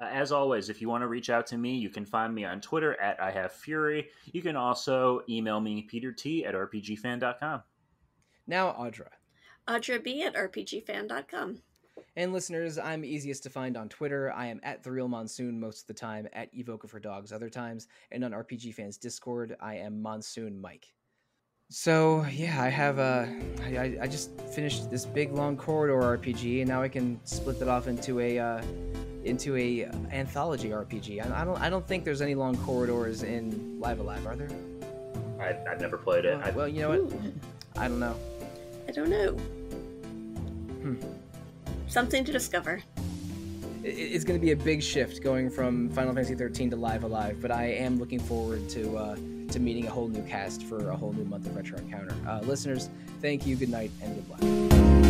Uh, as always, if you want to reach out to me, you can find me on Twitter at I Have Fury. You can also email me, Peter T at rpgfan.com. Now, Audra. Audra B at rpgfan.com. And listeners, I'm easiest to find on Twitter. I am at the Real Monsoon most of the time, at Evoca for Dogs other times, and on RPG Fans Discord, I am Monsoon Mike. So yeah, I have a. I, I just finished this big long corridor RPG, and now I can split that off into a uh, into a anthology RPG. I, I, don't I don't think there's any long corridors in Live A Live, are there? I, I've never played it. Well, well, you know what? Ooh. I don't know. I don't know. Hmm something to discover. It's going to be a big shift going from Final Fantasy 13 to Live A Live, but I am looking forward to uh, to meeting a whole new cast for a whole new month of Retro Encounter. Uh, listeners, thank you, good night, and goodbye.